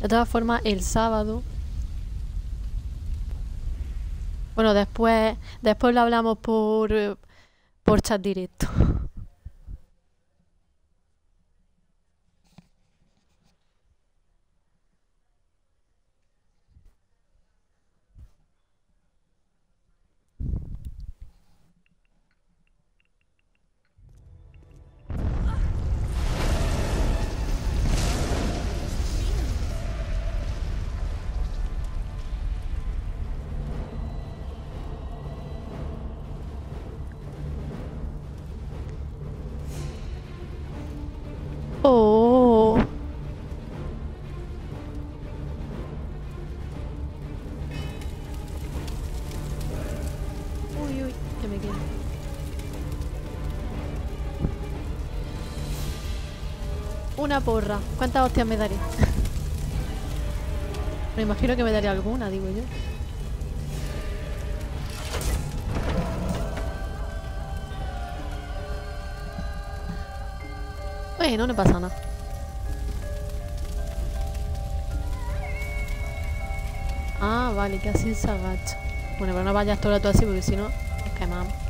De todas formas, el sábado... Bueno, después, después lo hablamos por, por chat directo. Una porra. ¿Cuántas hostias me daré? me imagino que me daré alguna, digo yo. Bueno, no pasa nada. Ah, vale, que así se agacha. Bueno, pero no vayas todo el rato así porque si no, es quemamos.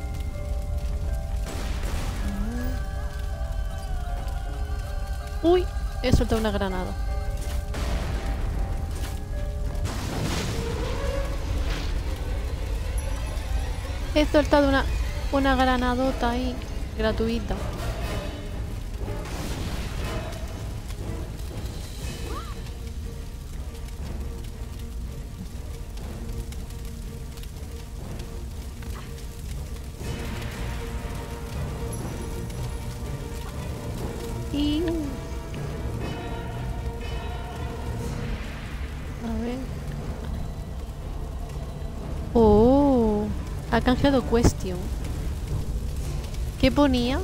Uy, he soltado una granada. He soltado una, una granadota ahí, gratuita. Canjeado question. ¿Qué ponía?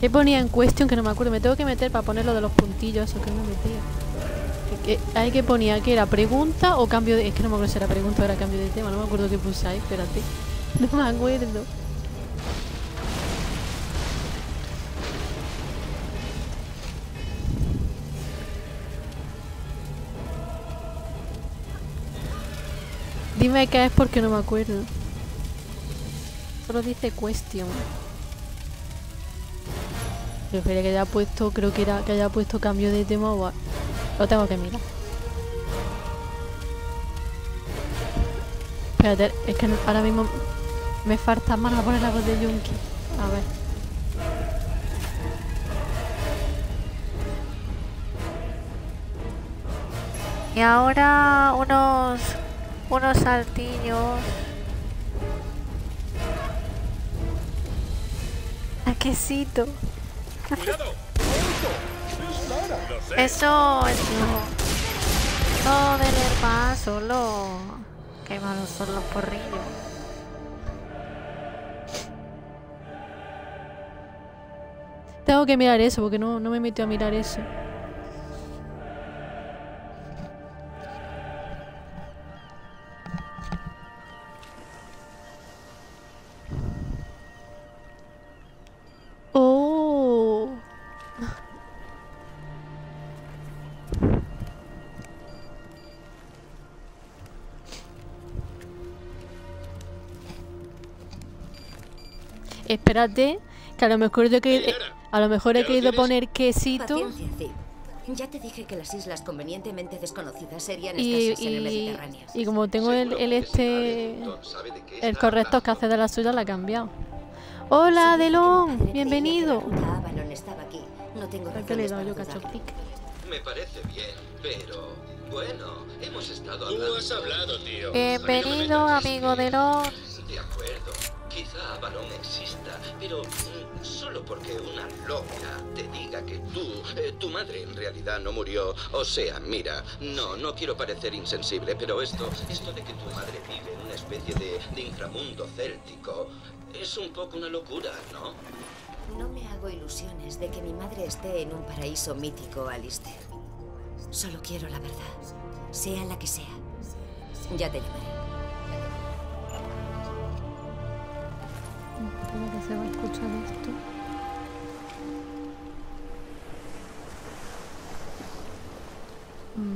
¿Qué ponía en question? Que no me acuerdo. Me tengo que meter para poner lo de los puntillos, eso que me metía. Ahí que ponía que era pregunta o cambio de... Es que no me acuerdo si era pregunta o era cambio de tema. No me acuerdo qué puse ahí, espérate. No me acuerdo. Dime qué es porque no me acuerdo. Solo dice question. Yo que haya puesto, creo que era que haya puesto cambio de tema o Lo tengo que mirar. Espérate, es que ahora mismo me falta más a poner la voz de Yunki. A ver. Y ahora unos unos saltillos. A quesito. Eso es lo, lo del hermano solo. Qué malos son los porrillos. Tengo que mirar eso porque no, no me meto a mirar eso. Espérate, que a lo mejor yo que eh, a lo mejor he querido poner quesito Paciencia. Ya te dije que las islas convenientemente desconocidas serían y, escasas en el y, Mediterráneo. y como tengo el, el este el corrector que hace de la suya la ha cambiado. Hola, Delon, bienvenido. La Avalon estaba aquí. No tengo ¿Por qué le he dado yo cachopic? Me parece bien, pero bueno, hemos estado Tú hablando. has hablado, tío. Bienvenido, amigo Delon. De acuerdo, quizá Avalon exista, pero mm, solo porque una loca te diga que tú, eh, tu madre en realidad no murió. O sea, mira, no, no quiero parecer insensible, pero esto, esto de que tu madre vive en una especie de, inframundo céltico, es un poco una locura, ¿no? No me hago ilusiones de que mi madre esté en un paraíso mítico, Alistair. Solo quiero la verdad, sea la que sea. Ya te llamaré. como que se va a escuchar esto.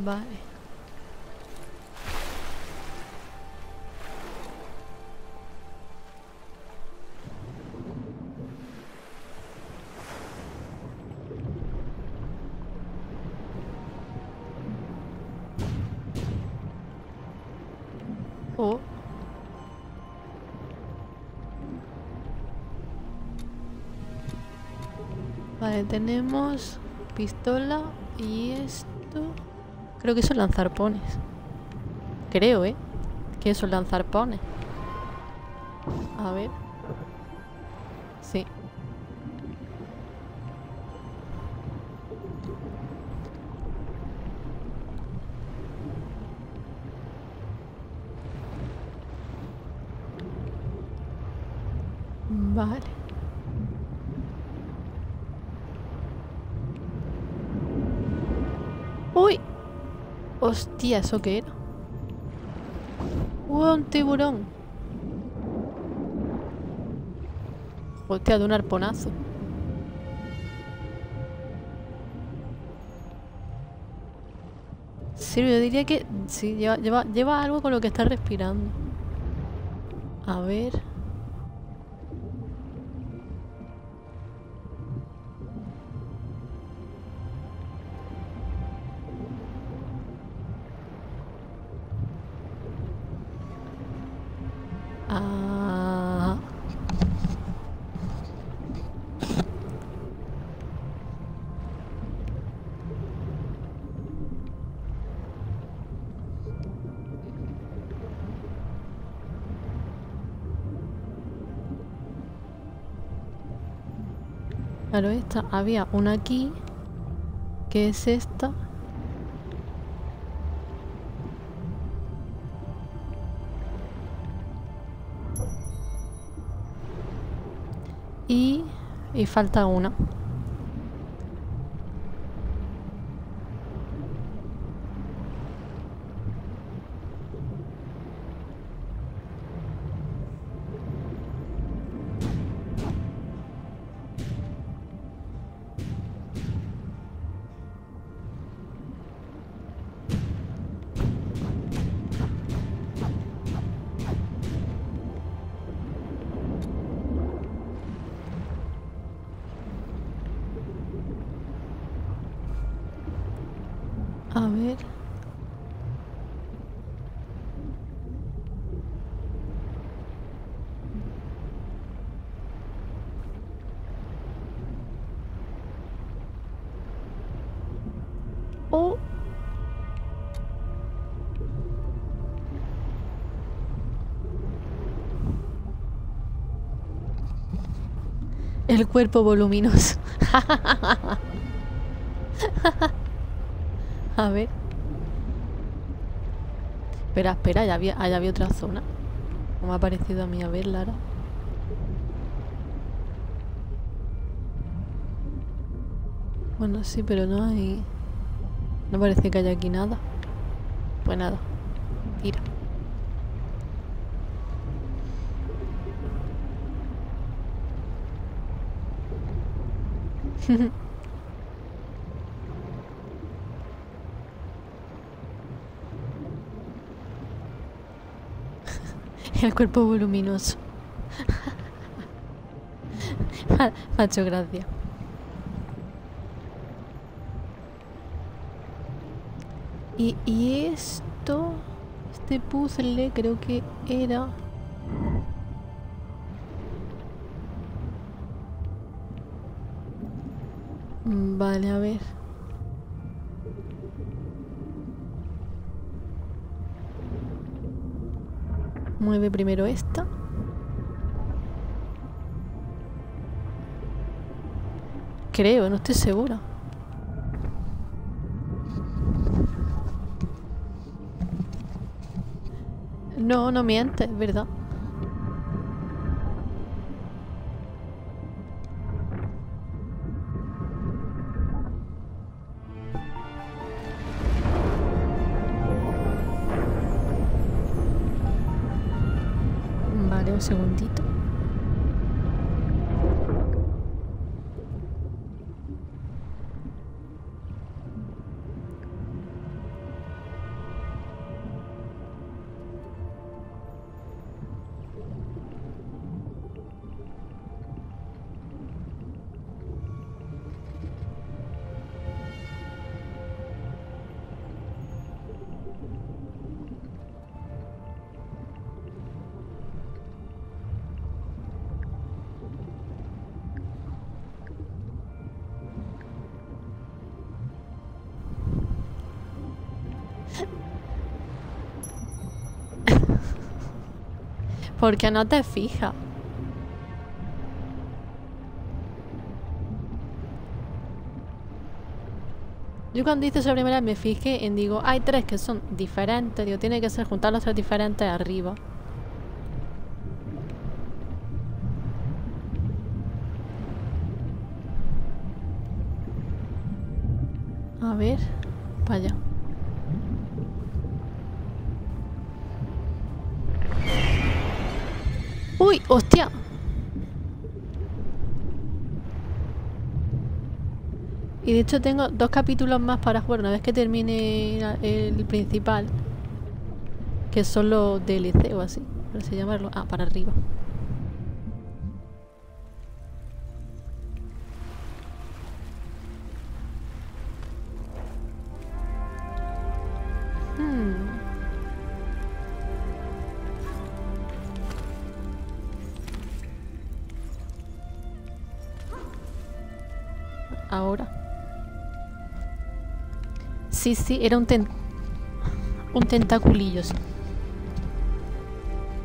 Vale. Tenemos pistola y esto. Creo que son lanzarpones. Creo, ¿eh? Que son lanzarpones. A ver. Hostia, ¿eso qué era? ¡Uh, un tiburón! Hostia, de un arponazo. Sí, yo diría que sí, lleva algo con lo que está respirando. A ver. Claro, esta, había una aquí, que es esta. Y, y falta una. El cuerpo voluminoso. A ver. Espera, espera, allá había, otra zona. ¿Cómo me ha parecido a mí? A ver, Lara. Bueno, sí, pero no hay... No parece que haya aquí nada. Pues nada. Tira. El cuerpo voluminoso. Hecho gracia. Y, y esto, este puzzle creo que era... Vale, a ver. Mueve primero esta. Creo, no estoy segura. No, no miente, es verdad. Un segundito. Porque no te fijas. Yo cuando hice esa primera me fijé en, digo, hay tres que son diferentes, digo, tiene que ser juntar los tres diferentes arriba. A ver, para de hecho tengo dos capítulos más para jugar una vez que termine el principal. Que son los DLC o así. Por así llamarlo. Ah, para arriba. Sí, era un ten... Un.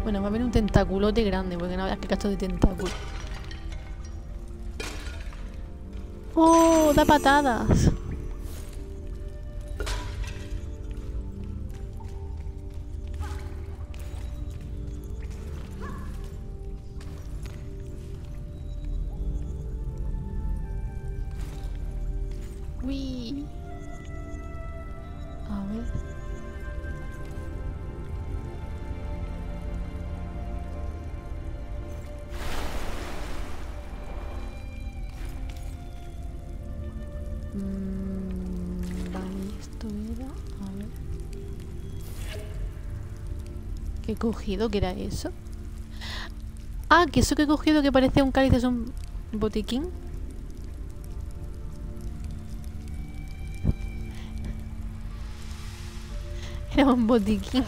Bueno, va a haber un tentaculote grande, porque no veas que cacho de tentáculo. ¡Oh! ¡Da patadas! Cogido? ¿Qué era eso? Ah, que eso que he cogido que parecía un cáliz es un botiquín. Era un botiquín.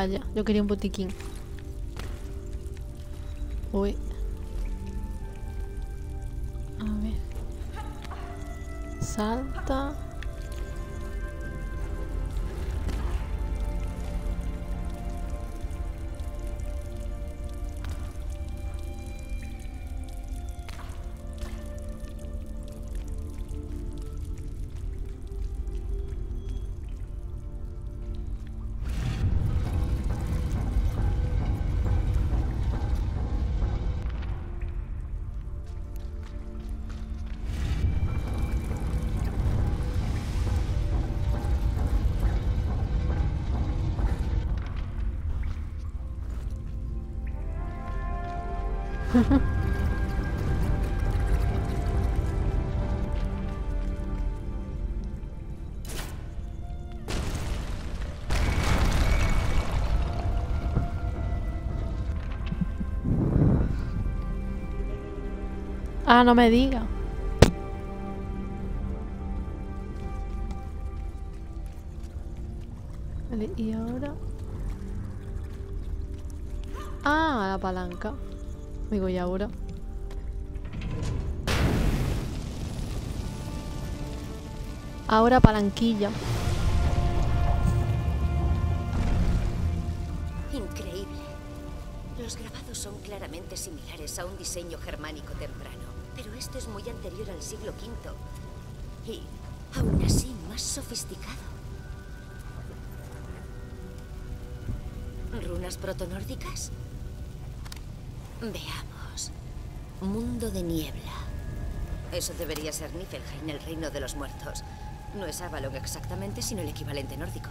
Vaya, yo quería un botiquín. Uy. Ah, no me diga. Digo, y ahora. Ahora palanquilla. Increíble. Los grabados son claramente similares a un diseño germánico temprano, pero esto es muy anterior al siglo V. Y aún así más sofisticado. ¿Runas protonórdicas? Veamos. Mundo de niebla. Eso debería ser Niflheim, el reino de los muertos. No es Avalon exactamente, sino el equivalente nórdico.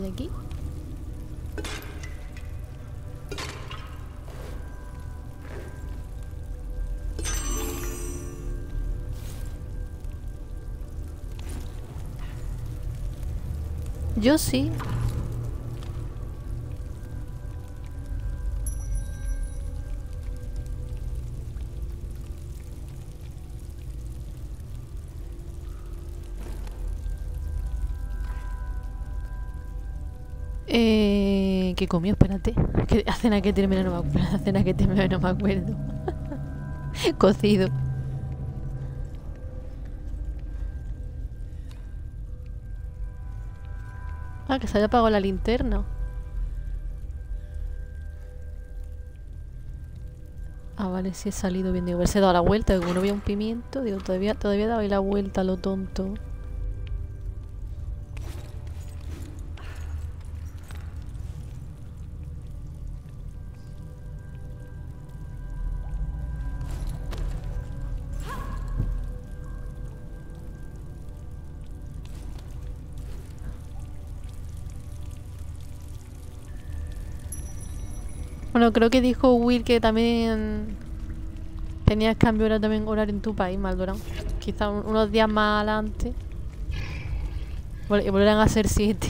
¿Qué hay aquí? Yo sí. ¿Qué comió? Espérate. Que a cena que termina no me acuerdo. Que termina no me acuerdo. Cocido. Ah, que se haya apagado la linterna. Ah, vale, sí he salido bien. Digo, haberse dado la vuelta. que Como no había un pimiento, digo, todavía, todavía ahí la vuelta lo tonto. Bueno, creo que dijo Will que también tenías cambio ahora también horario en tu país, Maldorán. Quizá un- unos días más adelante. y volverán a ser siete.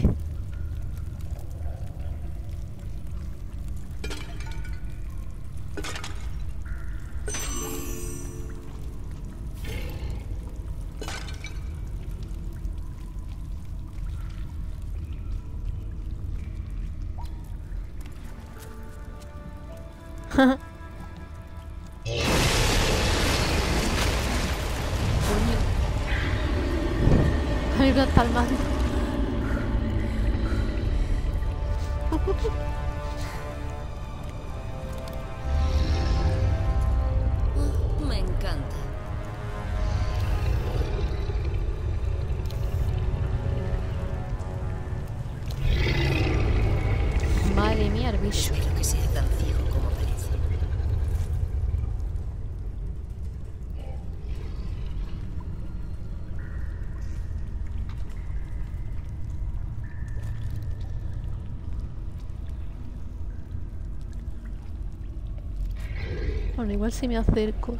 Bueno, igual si me acerco.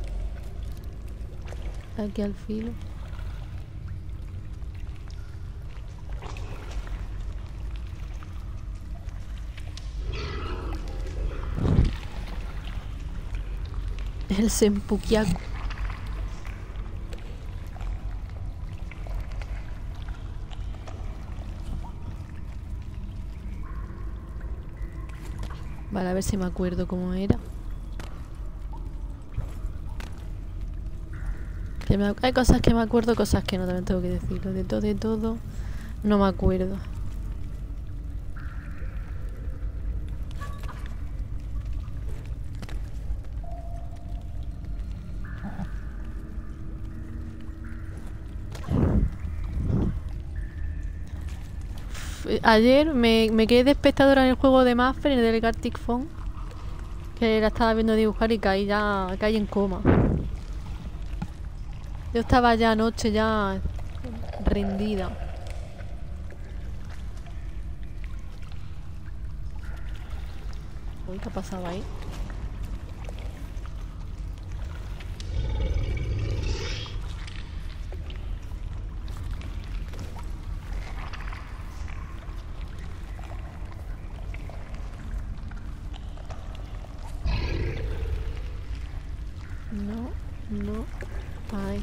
Aquí al filo. El Sempukiaku. Vale, a ver si me acuerdo cómo era. Hay cosas que me acuerdo, cosas que no, también tengo que decirlo. De todo, de todo, no me acuerdo. Ayer me, me quedé de espectadora en el juego de Maffer, en el Gartic Phone. Que la estaba viendo dibujar y caí ya, caí en coma. Yo estaba ya anoche ya rendida. Uy, ¿qué ha pasado ahí? No, no, ay.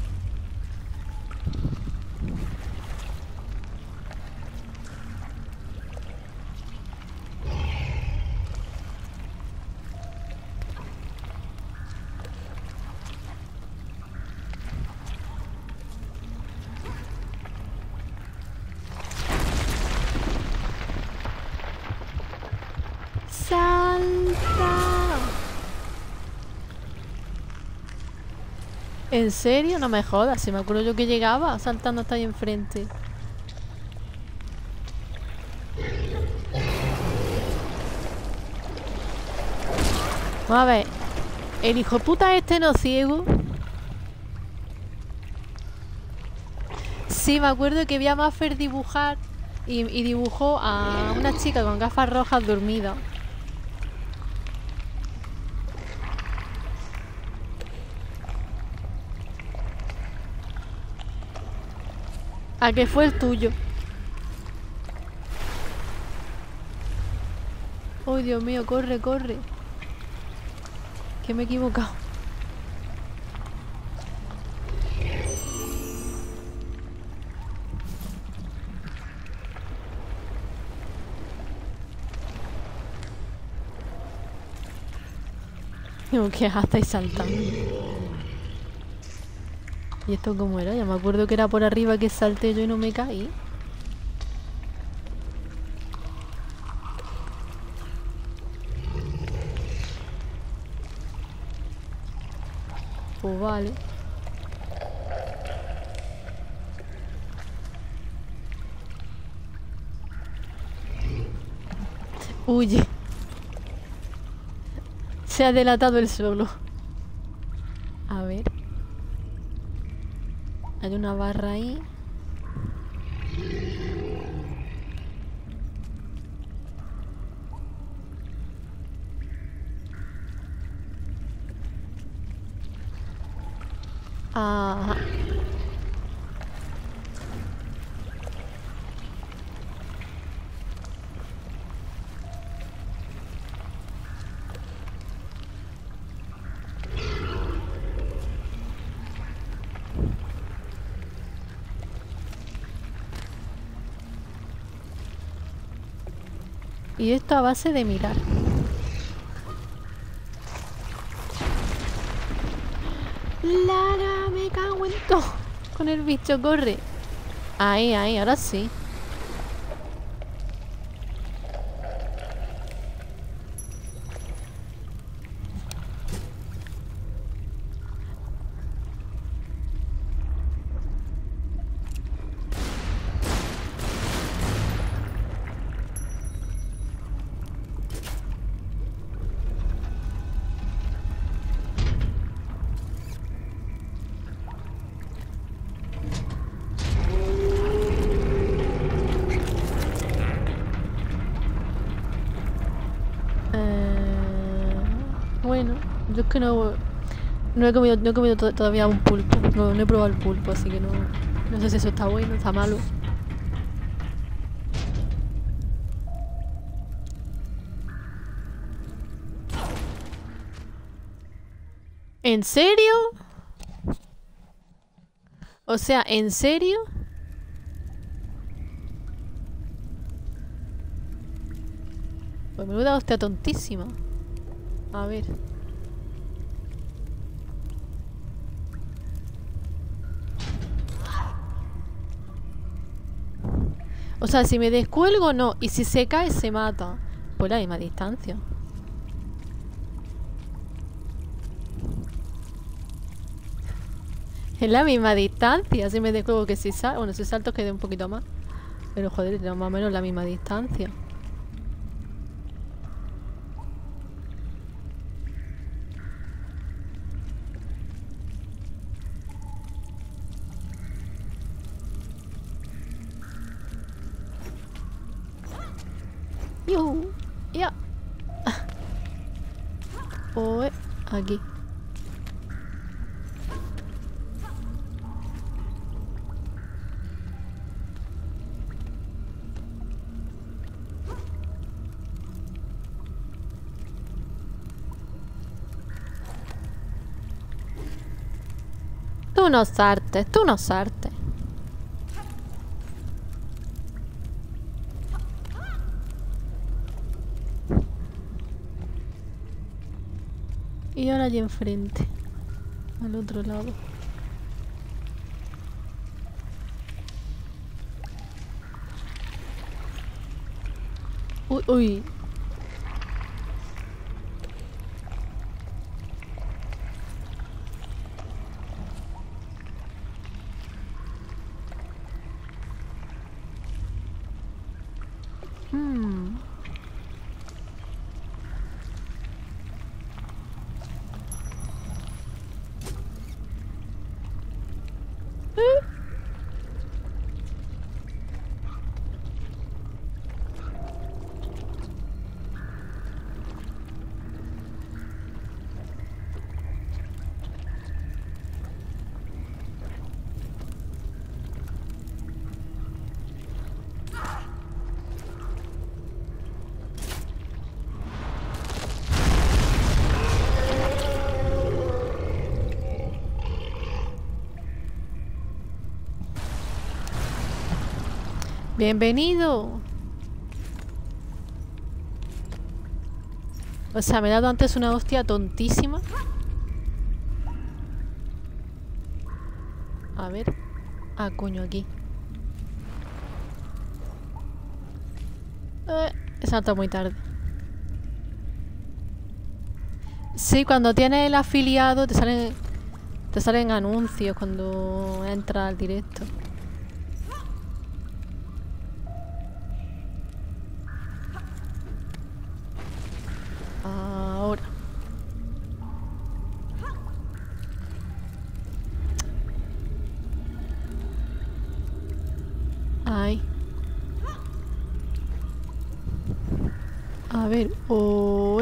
¡Salta! ¿En serio? No me jodas, si me acuerdo yo que llegaba saltando hasta ahí enfrente. Vamos a ver. El hijo puta este no ciego. Sí, me acuerdo que vi a Maffer dibujar y, y dibujó a una chica con gafas rojas dormida. ¿A qué fue el tuyo? ¡Oh, Dios mío! ¡Corre, corre! Que me he equivocado. ¿Qué estáis saltando? ¿Y esto cómo era? Ya me acuerdo que era por arriba que salté yo y no me caí. Pues vale. Huye. Se ha delatado el solo. A ver. Hay una barra ahí. Ajá. Y esto a base de mirar. Lara, me cago en todo. Con el bicho, corre. Ahí, ahí, ahora sí. Eh, bueno, yo es que no, no he comido, no he comido to- todavía un pulpo. No, he probado el pulpo, así que no, no sé si eso está bueno, está malo. ¿En serio? O sea, ¿en serio? Pues menuda hostia tontísima. A ver. O sea, si me descuelgo, no. Y si se cae, se mata. Por la misma distancia. Es la misma distancia. Si me descuelgo que si salto. Bueno, si salto quede un poquito más. Pero joder, más o menos la misma distancia. Yuhu. Ya. Oe, aquí. Tú no sartes, tú no sartes. Y ahora allí enfrente. Al otro lado. Uy, uy. Hmm. Bienvenido. O sea, me he dado antes una hostia tontísima. A ver. Ah, coño, aquí. Eh, he muy tarde. Sí, cuando tienes el afiliado te salen te salen anuncios cuando entras al directo. Ahora. Ay. A ver, o...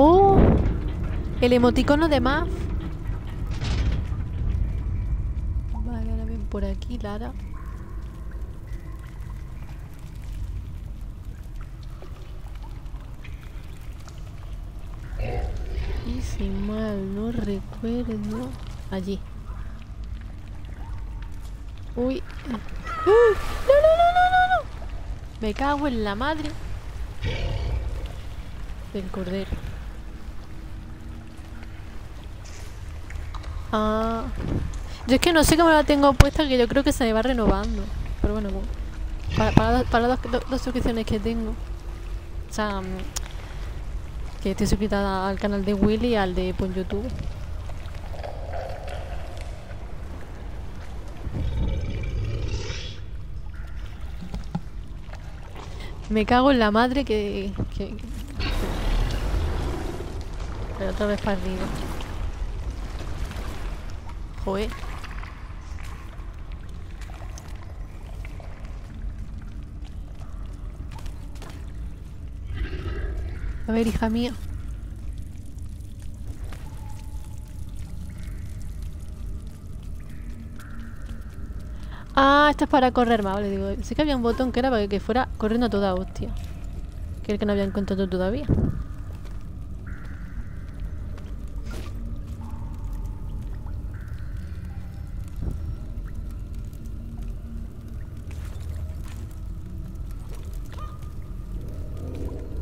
¡Oh! El emoticono de Maf. Vale, ahora ven por aquí, Lara. Y si mal no recuerdo... Allí. Uy. ¡Uh! ¡No, no, no, no, no, no! Me cago en la madre del cordero. Ah. Yo es que no sé cómo la tengo puesta, que yo creo que se me va renovando. Pero bueno, para, para, las dos, suscripciones que tengo. O sea, mm, que estoy suscrita al canal de Willy y al de por YouTube. Me cago en la madre que... que... Pero otra vez para arriba. Joder. A ver, hija mía. Ah, esto es para correr más, vale, digo. Sí que había un botón que era para que fuera corriendo a toda hostia. Que el que no había encontrado todavía.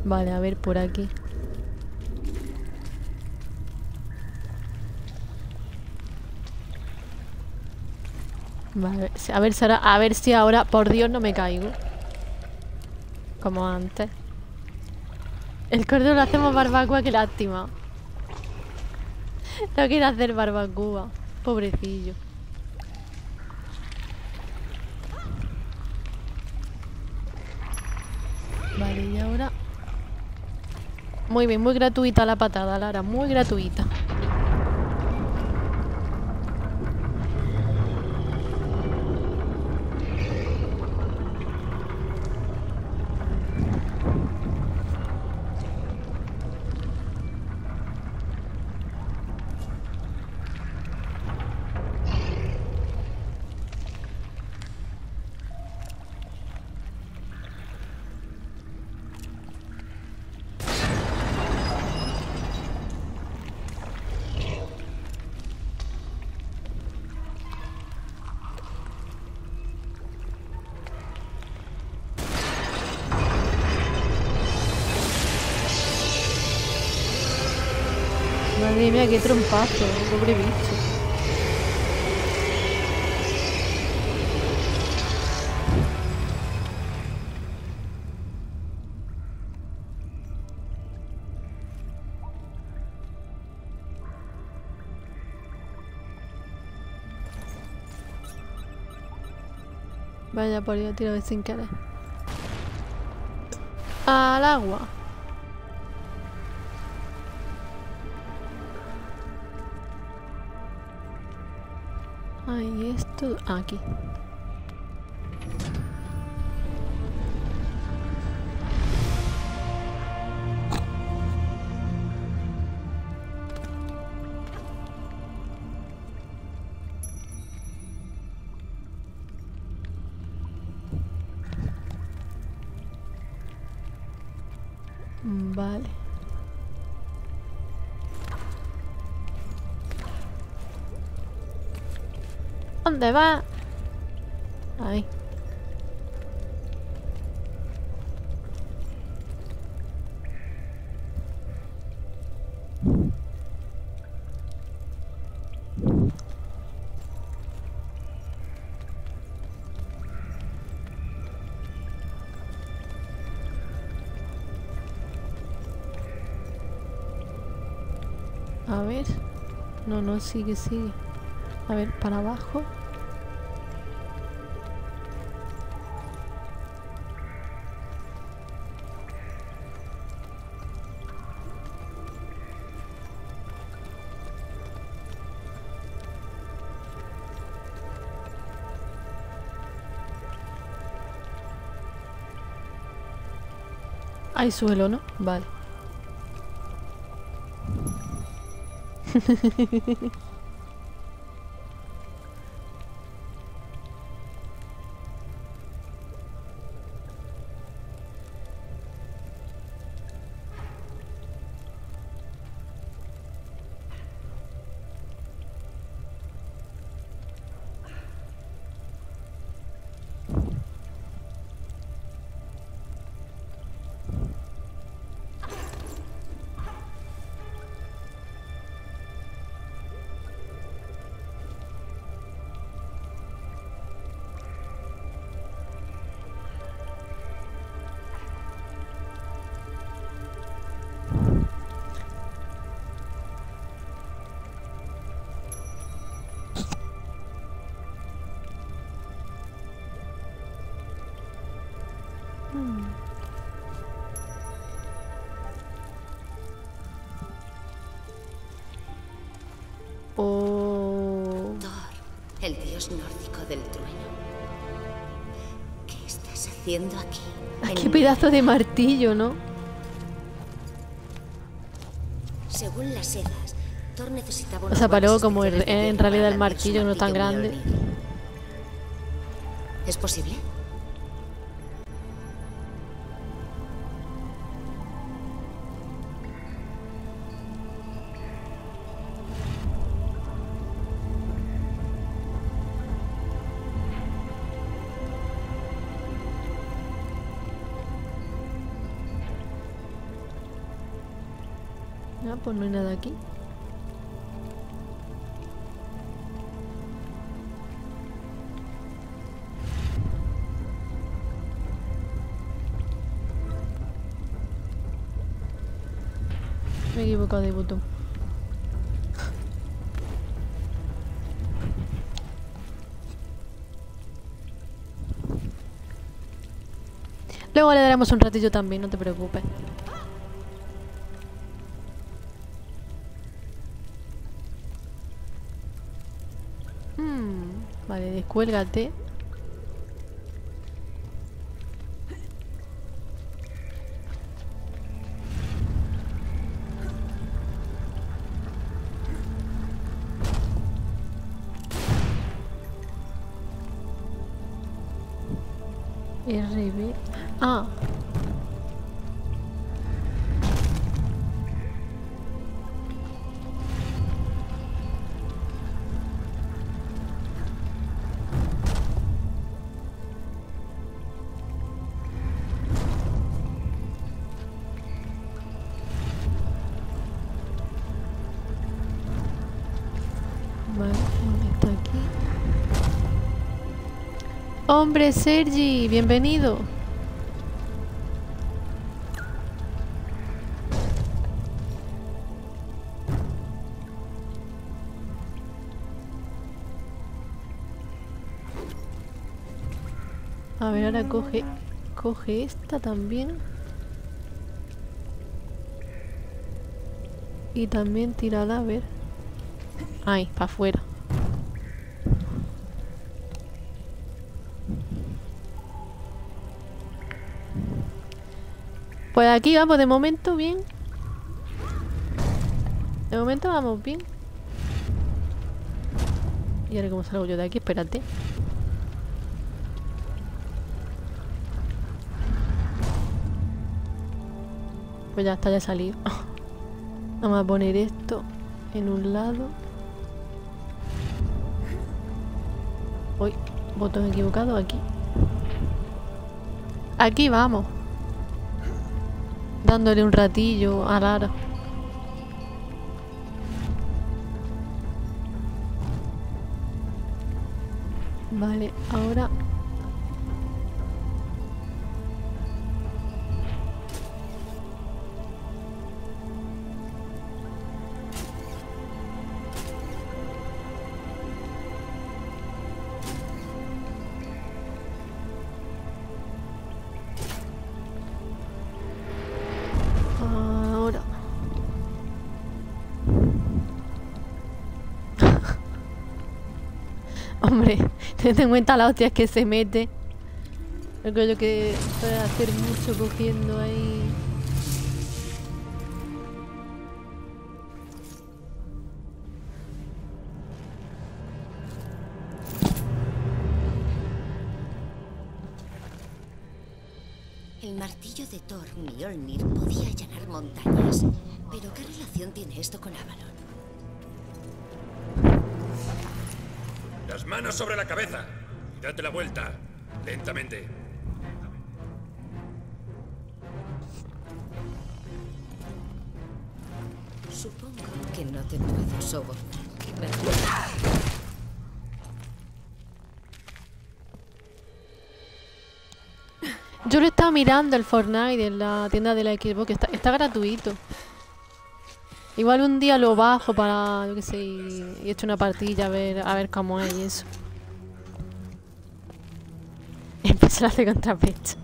Vale, a ver por aquí. Vale, a ver, Sara, a ver si ahora, por Dios, no me caigo. Como antes. El cordero lo hacemos barbacoa, qué lástima. No quiere hacer barbacoa. Pobrecillo. Muy bien, muy gratuita la patada, Lara, muy gratuita. Qué trompazo, pobre bicho. Vaya por Dios, tiro de sin querer. Al agua. Ahí esto. ah, aquí. ¿Dónde va? Ahí. A ver. No, no, sigue, sigue. A ver, para abajo. Hay suelo, ¿no? Vale. haciendo aquí? En qué pedazo de martillo, ¿no? Según las sedas, Thor necesitaba O sea, para luego como en, realidad el martillo no es tan grande. ¿Es posible? No hay nada aquí. Me he equivocado de botón. Luego le daremos un ratillo también, no te preocupes. Vale, descuélgate. RB. Sergi, bienvenido. A ver, ahora coge, coge esta también. Y también tírala, a ver. Ay, para afuera. Pues aquí vamos, de momento bien. De momento vamos bien. Y ahora cómo salgo yo de aquí, espérate. Pues ya está, ya salido. Vamos a poner esto en un lado. Uy, botón equivocado aquí. Aquí vamos. Dándole un ratillo a Lara. Vale, ahora... ten en cuenta las hostias que se mete. Yo creo que puede hacer mucho cogiendo ahí. Date la vuelta. Lentamente. Supongo que no te puedo sobornar. ¿verdad? Yo lo estaba mirando el Fortnite en la tienda de la Xbox, que está, está gratuito. Igual un día lo bajo para, yo qué sé, y, y echo una partida a ver, a ver cómo es y eso. Y empezar a hacer contrapecho.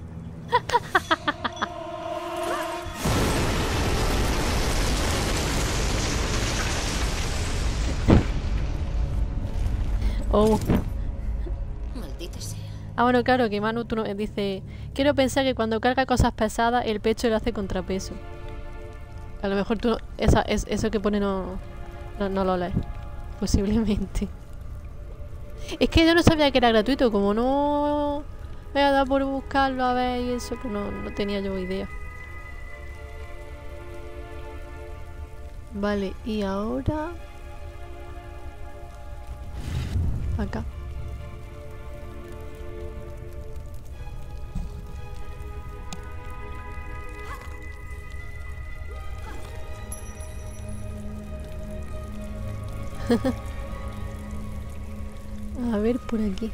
oh. Maldita sea. Ah, bueno, claro, que Manu tú no- dice, quiero pensar que cuando carga cosas pesadas, el pecho le hace contrapeso. A lo mejor tú, no- esa, es, eso que pone no, no, no lo lees, posiblemente. Es que yo no sabía que era gratuito, como no me ha dado por buscarlo a ver y eso, pues no, no tenía yo idea. Vale, y ahora... Acá. A ver por aquí.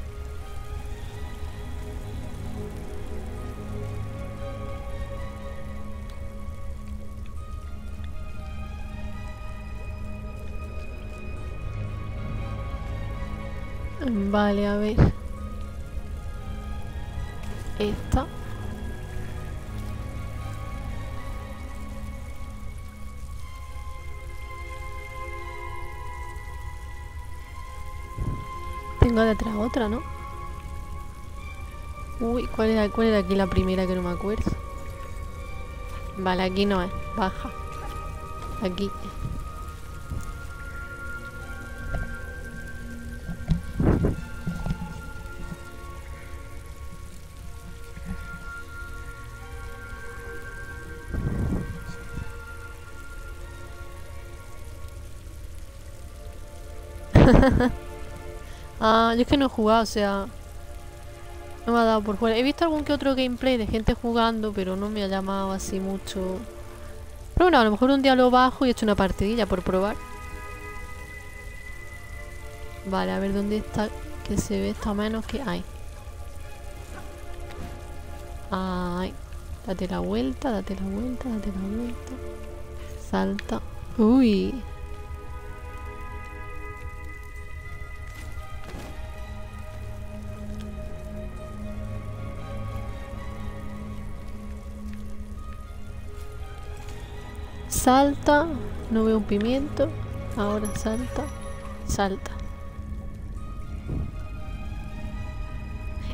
Vale, a ver. Esta. Tengo detrás otra, ¿no? Uy, ¿cuál era, ¿cuál era aquí la primera que no me acuerdo? Vale, aquí no es. Baja. Aquí. Ah, yo es que no he jugado, o sea... No me ha dado por jugar. He visto algún que otro gameplay de gente jugando, pero no me ha llamado así mucho. Pero bueno, a lo mejor un día lo bajo y echo una partidilla por probar. Vale, a ver dónde está. Que se ve esto a menos que hay. Ay. Date la vuelta, date la vuelta, date la vuelta. Salta. Uy. Salta. No veo un pimiento. Ahora salta. Salta.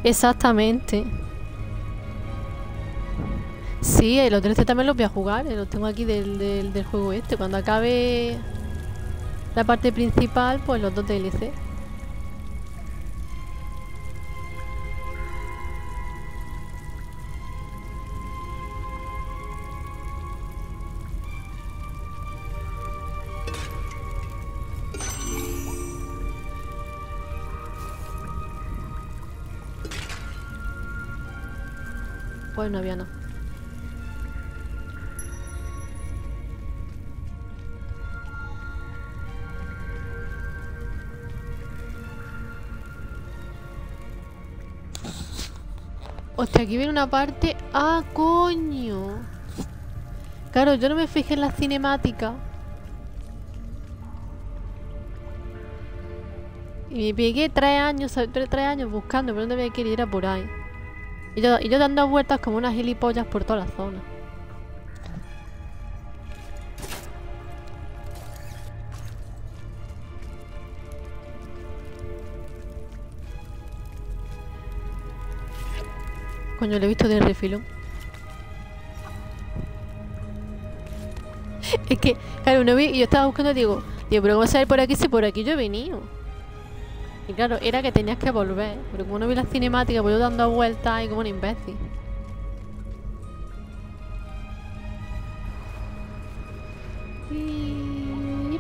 Exactamente. Sí, el otro este también lo voy a jugar. eh, Lo tengo aquí del, del, del juego este. Cuando acabe la parte principal, pues los dos DLC. Pues no había nada. Hostia, aquí viene una parte... ¡Ah, coño! Claro, yo no me fijé en la cinemática. Y me pegué tres años, tres, años buscando por dónde había que ir era por ahí. Y yo, y yo dando vueltas como unas gilipollas por toda la zona. Coño, lo he visto de refilón. Es que, claro, no vi, y yo estaba buscando, digo, digo, pero ¿cómo saber por aquí si por aquí yo he venido? Y claro, era que tenías que volver. Pero como no vi la cinemática, pues yo dando vueltas ahí como un imbécil. Y...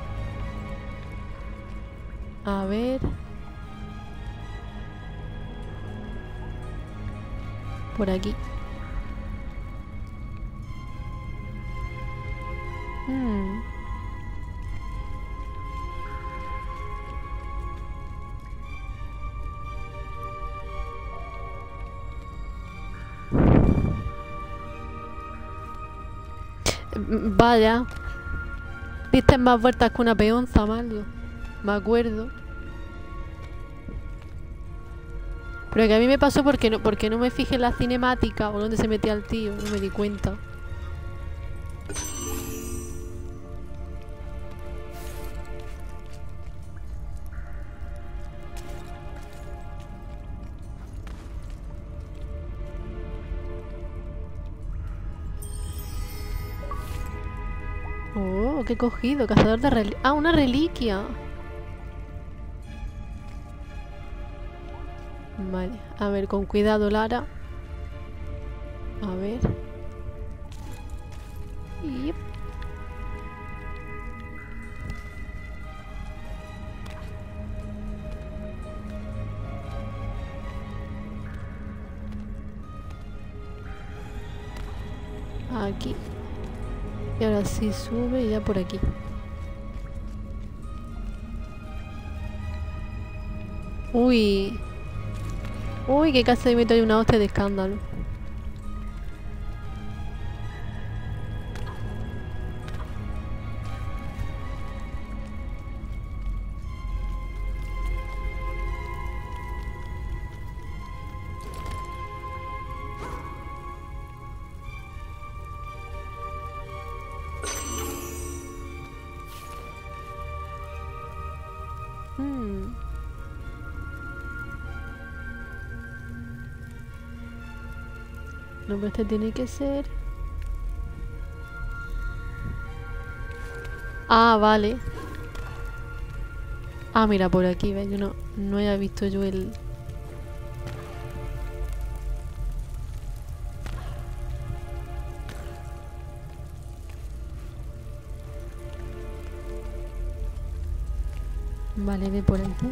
A ver... Por aquí. Vaya. Diste más vueltas que una peonza, Mario. Me acuerdo. Pero que a mí me pasó porque no, porque no me fijé en la cinemática o dónde se metía el tío. No me di cuenta. Oh, qué cogido. Cazador de reliquias. Ah, una reliquia. Vale, a ver, con cuidado, Lara. A ver. Yep. Aquí. Y ahora sí sube y ya por aquí. Uy. Uy, que casi me meto ahí una hostia de escándalo. Pero este tiene que ser... Ah, vale. Ah, mira, por aquí, ¿ves? Yo no, no había visto yo el... Vale, ve por aquí.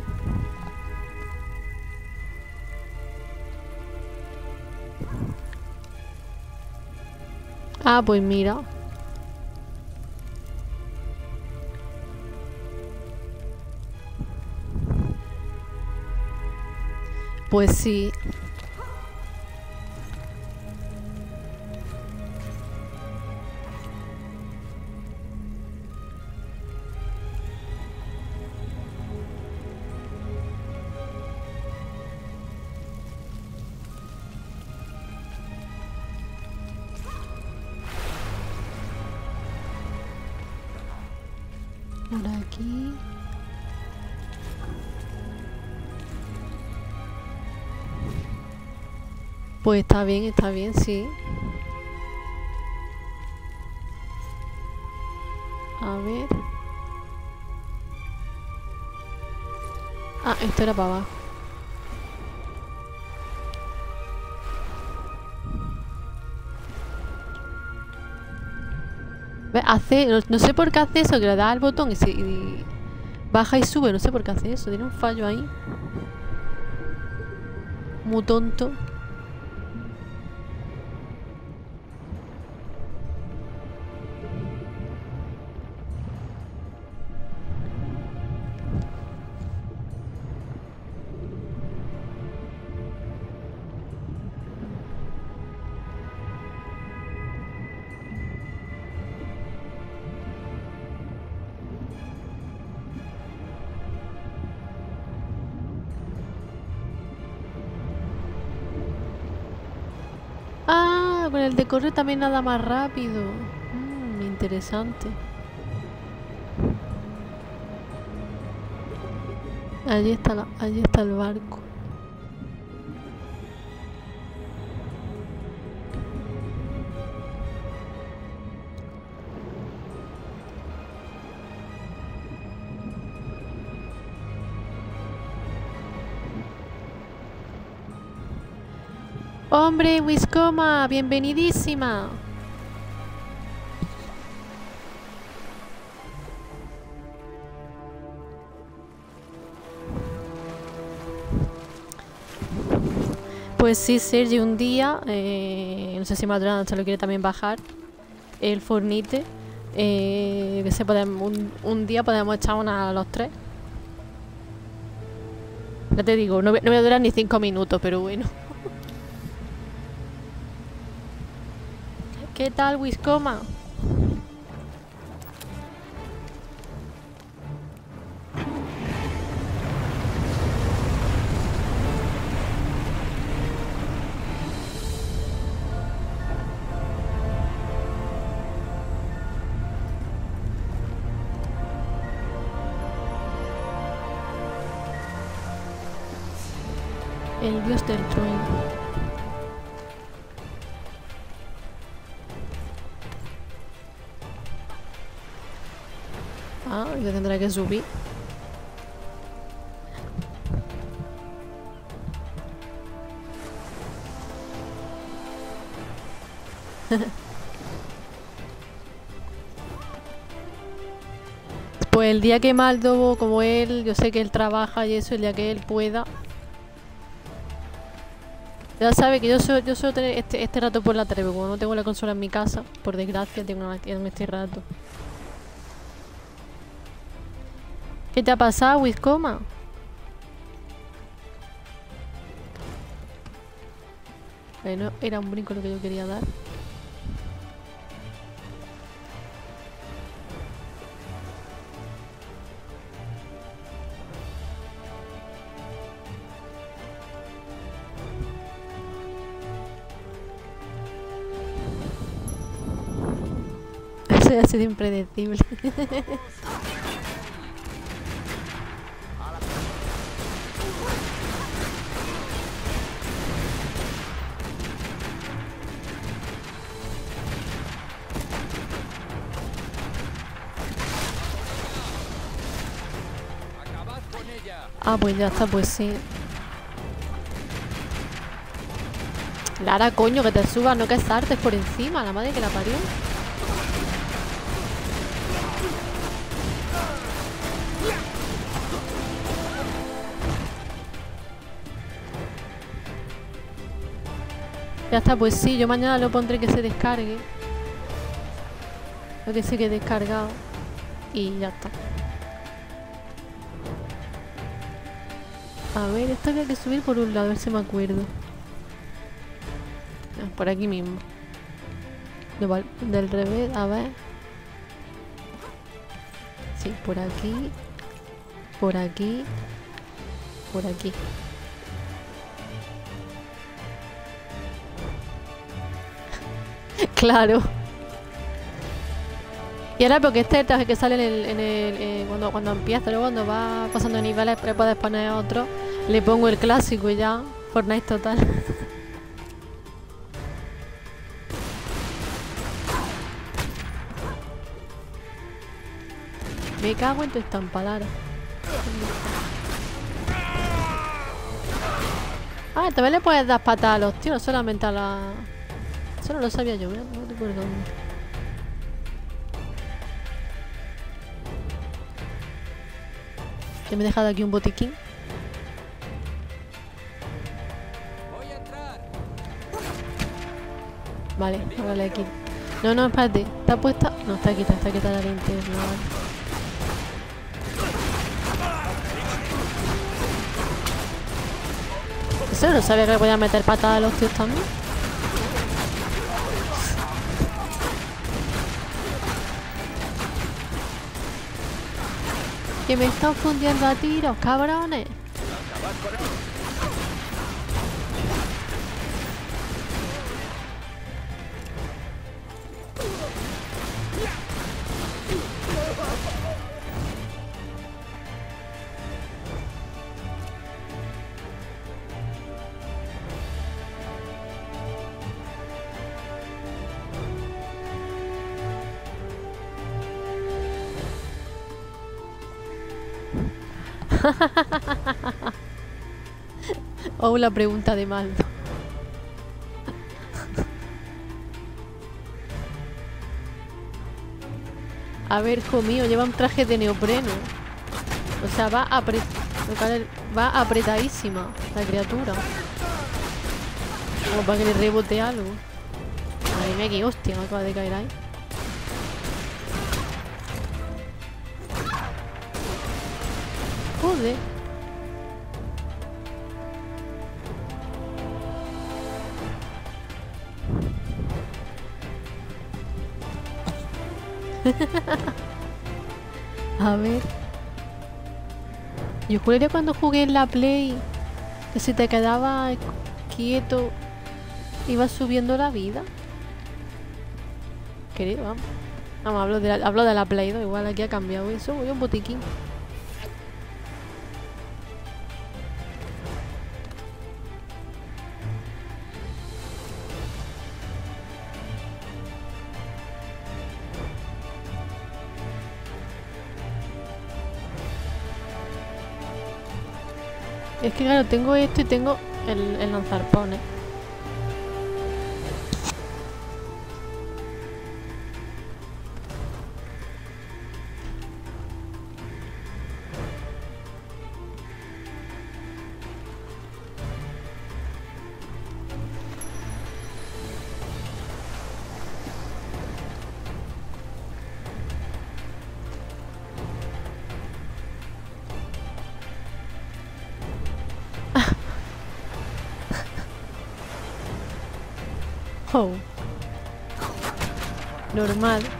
Ah, pues mira. Pues sí. Pues está bien, está bien, sí. A ver. Ah, esto era para abajo. Hace, no, sé por qué hace eso, que le da al botón y, se, baja y sube, no sé por qué hace eso, tiene un fallo ahí. Muy tonto. Correr también nada más rápido. Mm, interesante. Allí está, allí está el barco. Hombre, Wiscoma, bienvenidísima. Pues sí, Sergi, un día, eh, no sé si Madrona se lo quiere también bajar, el Fornite, eh, se podemos, un, día podemos echar una a los tres. Ya te digo, no, no voy a durar ni cinco minutos, pero bueno. ¿Qué tal, Wiscoma? El dios del tendré que subir. Pues el día que Maldo, como él, yo sé que él trabaja y eso, el día que él pueda. Ya sabe que yo suelo, yo suelo tener este, este rato por la tele, como no tengo la consola en mi casa, por desgracia tengo una en este rato. ¿Qué te ha pasado, Wiscoma? Bueno, era un brinco lo que yo quería dar. Eso ha sido impredecible. Ah, pues ya está, pues sí. Lara, coño, que te subas, no que saltes por encima, la madre que la parió. Ya está, pues sí, yo mañana lo pondré que se descargue. Lo que se quede descargado. Y ya está. A ver, esto había que subir por un lado, a ver si me acuerdo. Ah, Por aquí mismo. Del revés, a ver. Sí, por aquí. Por aquí. Por aquí. claro. Y ahora porque este es el que sale en el, en el eh, cuando, cuando empieza, luego cuando va pasando niveles, puedes poner otro. Le pongo el clásico ya. Fortnite total. Me cago en tu estampadara. Ah, también le puedes dar patada a los tíos, solamente a la... Eso no lo sabía yo, ¿verdad? no recuerdo dónde. Que me he dejado aquí un botiquín. Vale, ahora aquí. No, no, espérate. ¿Está puesta? No, está quita, está quitada la linterna. Vale. Eso no sabía que le podía meter patada a los tíos también. Que me están fundiendo a tiros, cabrones. La pregunta de Maldo. A ver, hijo lleva un traje de neopreno. O sea, va, va apretadísima la criatura. Como para que le rebote algo. Madre mía, que hostia me acaba de caer ahí. Joder. A ver. Yo juraría cuando jugué en la Play que si te quedaba quieto iba subiendo la vida. Querido, vamos. Vamos, hablo de la, hablo de la Play 2, igual aquí ha cambiado eso. Voy a un botiquín. Es que claro, tengo esto y tengo el, el lanzarpones. Normal.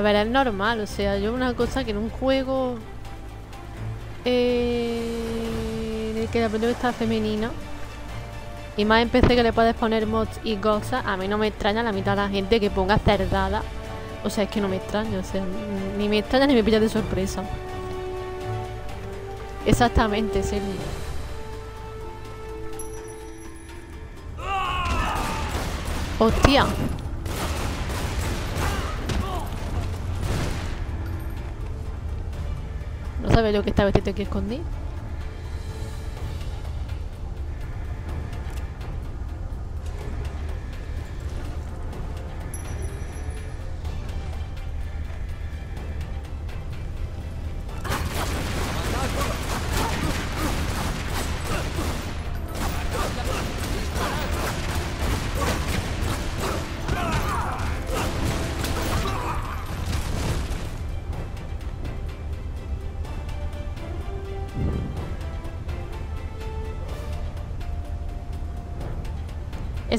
A ver, es normal, o sea, yo una cosa que en un juego eh, que la protagonista está femenina y más en PC que le puedes poner mods y cosas, a mí no me extraña la mitad de la gente que ponga cerdada. O sea, es que no me extraña, o sea, ni me extraña ni me pilla de sorpresa. Exactamente, Selvi. Hostia. Sabía yo que estaba este aquí escondido.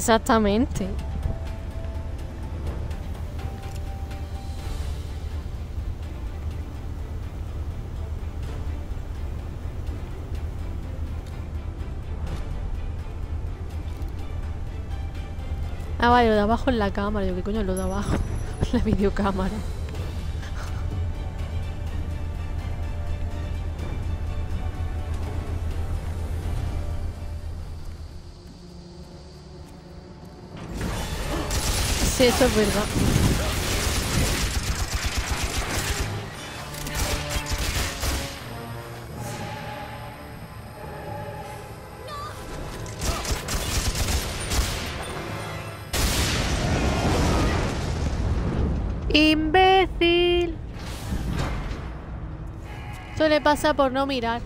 Exactamente. Ah, vale, lo de abajo en la cámara. Yo, ¿qué coño es lo de abajo? la videocámara. Eso es verdad. ¡Imbécil! Eso le pasa por no mirar.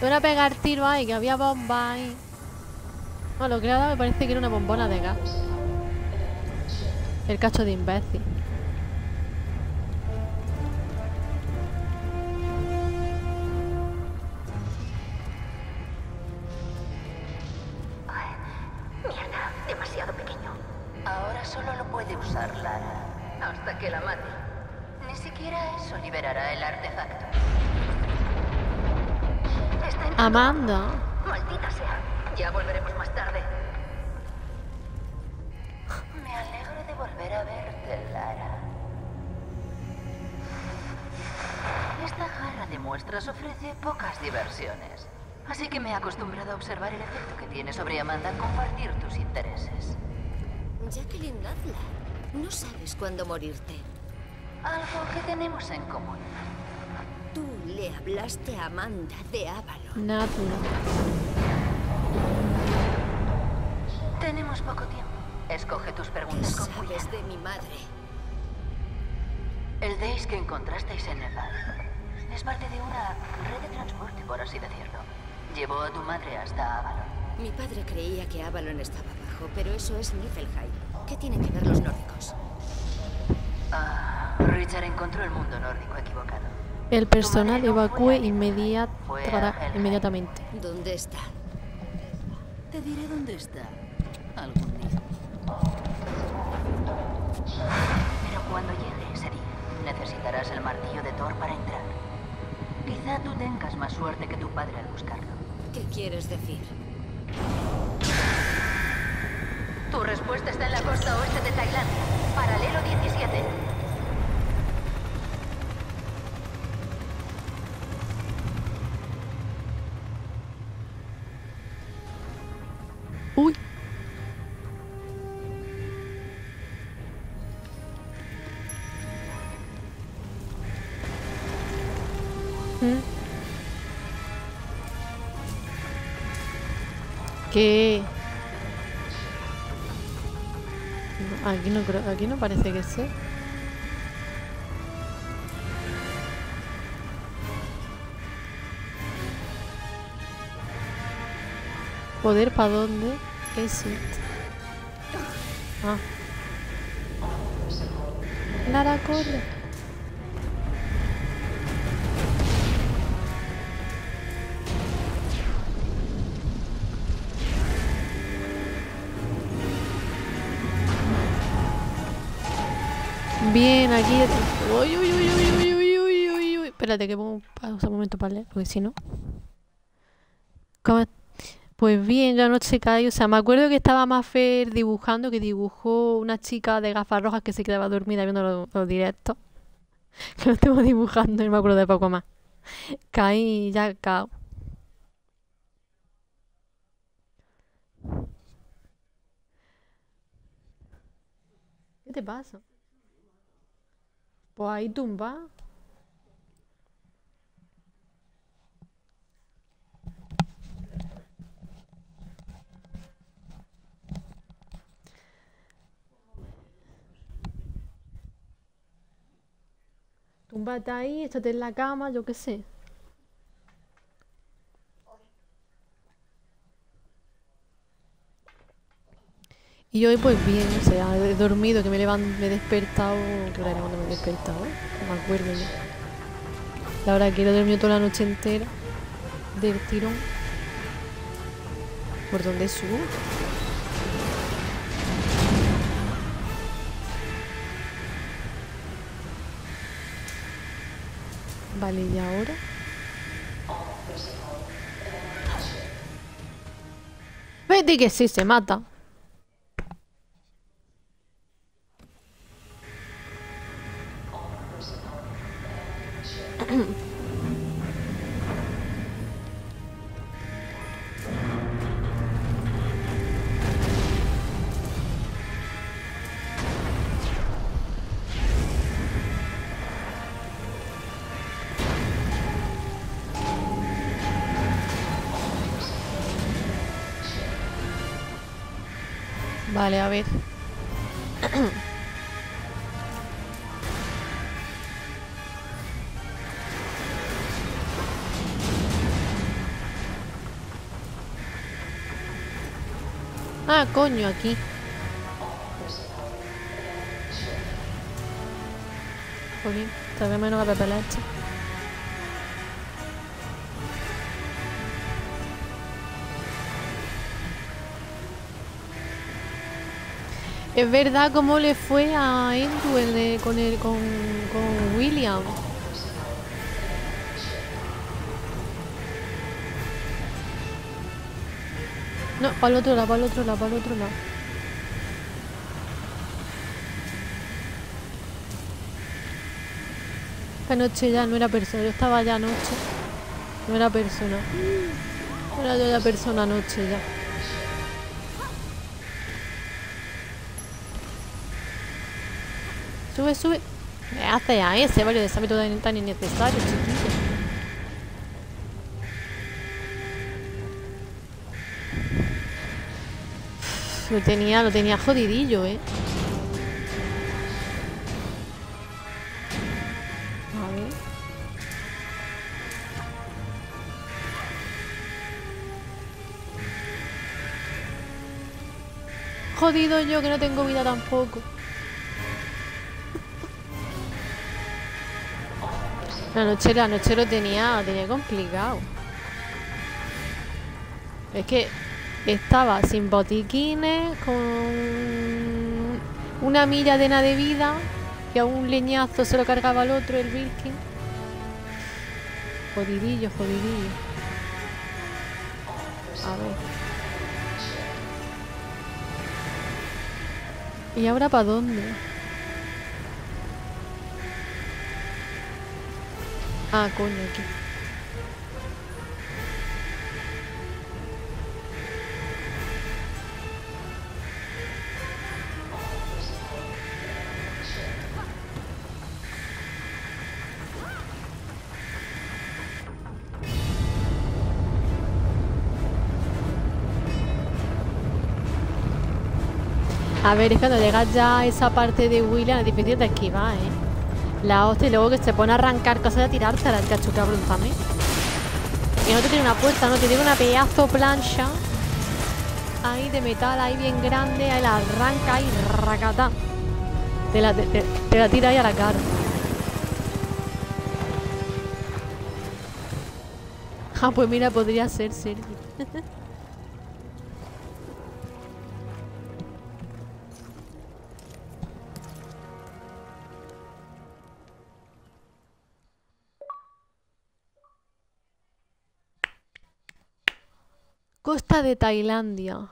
Te van a pegar tiro ahí, que había bomba ahí. Bueno, lo que ha dado me parece que era una bombona de gas. El cacho de imbécil. Jacqueline Nadla, no sabes cuándo morirte. Algo que tenemos en común. Tú le hablaste a Amanda de Avalon. Natla. Tenemos poco tiempo. Escoge tus ¿Qué preguntas con sabes cuidado. de mi madre? El Days que encontrasteis en Nepal es parte de una red de transporte, por así decirlo. Llevó a tu madre hasta Avalon. Mi padre creía que Avalon estaba abajo, pero eso es Niflheim. ¿Qué tienen que ver los nórdicos? Ah, Richard encontró el mundo nórdico equivocado. El personal evacúe inmediat- inmediatamente. ¿Dónde está? Te diré dónde está. Algún día. Pero cuando llegue ese día, necesitarás el martillo de Thor para entrar. Quizá tú tengas más suerte que tu padre al buscarlo. ¿Qué quieres decir? Tu respuesta está en la costa oeste de Tailandia, paralelo 17. Uy. ¿Mm? ¿Qué? Aquí no creo, aquí no parece que sea. ¿Poder para dónde? Exit. Ah. Lara, corre. Bien, aquí. Uy, uy, uy, uy, uy, uy, uy, uy. Espérate que pongo pausa un momento para leer, porque si no. Pues bien, ya no se cae. O sea, me acuerdo que estaba más Mafer dibujando, que dibujó una chica de gafas rojas que se quedaba dormida viendo los, directos. Que lo estemos dibujando y me acuerdo de poco más. Caí ya cao. ¿Qué te pasa? Pues ahí tumba. Túmbate ahí, échate en la cama, yo qué sé. Y hoy pues bien, o sea, he dormido, que me me he despertado, ¿qué hora era cuando me he despertado? No me acuerdo ya. La verdad que he dormido toda la noche entera, del tirón. ¿Por dónde subo? Vale, ¿y ahora? Vete que sí, se mata. Vale, a ver. Ah, coño, aquí. Jolín, todavía menos que Pepe Es verdad cómo le fue a Andrew el de- con, el, con, con William. No, para el otro lado, para el otro lado, para el otro lado. Esta noche ya no era persona, yo estaba ya anoche. No era persona. No era yo ya persona anoche ya. Sube, sube. ¿Qué hace a ese? Vale, deshábito tan, tan innecesario, chiquillo. Lo tenía, lo tenía jodidillo, eh. A ver. Jodido yo que no tengo vida tampoco. La noche, la noche lo tenía, tenía complicado. Es que estaba sin botiquines, con una milla llena de vida, que a un leñazo se lo cargaba al otro, el Birkin. Jodidillo, jodidillo. A ver. ¿Y ahora para dónde? Ah. A ver, es cuando llegas ya a esa parte de William es difícil de esquivar, ¿eh? La hostia y luego que se pone a arrancar cosas y a tirárselas, el cacho cabrón también. Y no te tiene una puerta, no te tiene una pedazo plancha ahí de metal, ahí bien grande, ahí la arranca ahí, racata. Te la, te, te- la tira ahí a la cara. Ah, pues mira, podría ser Sergi. de Tailandia.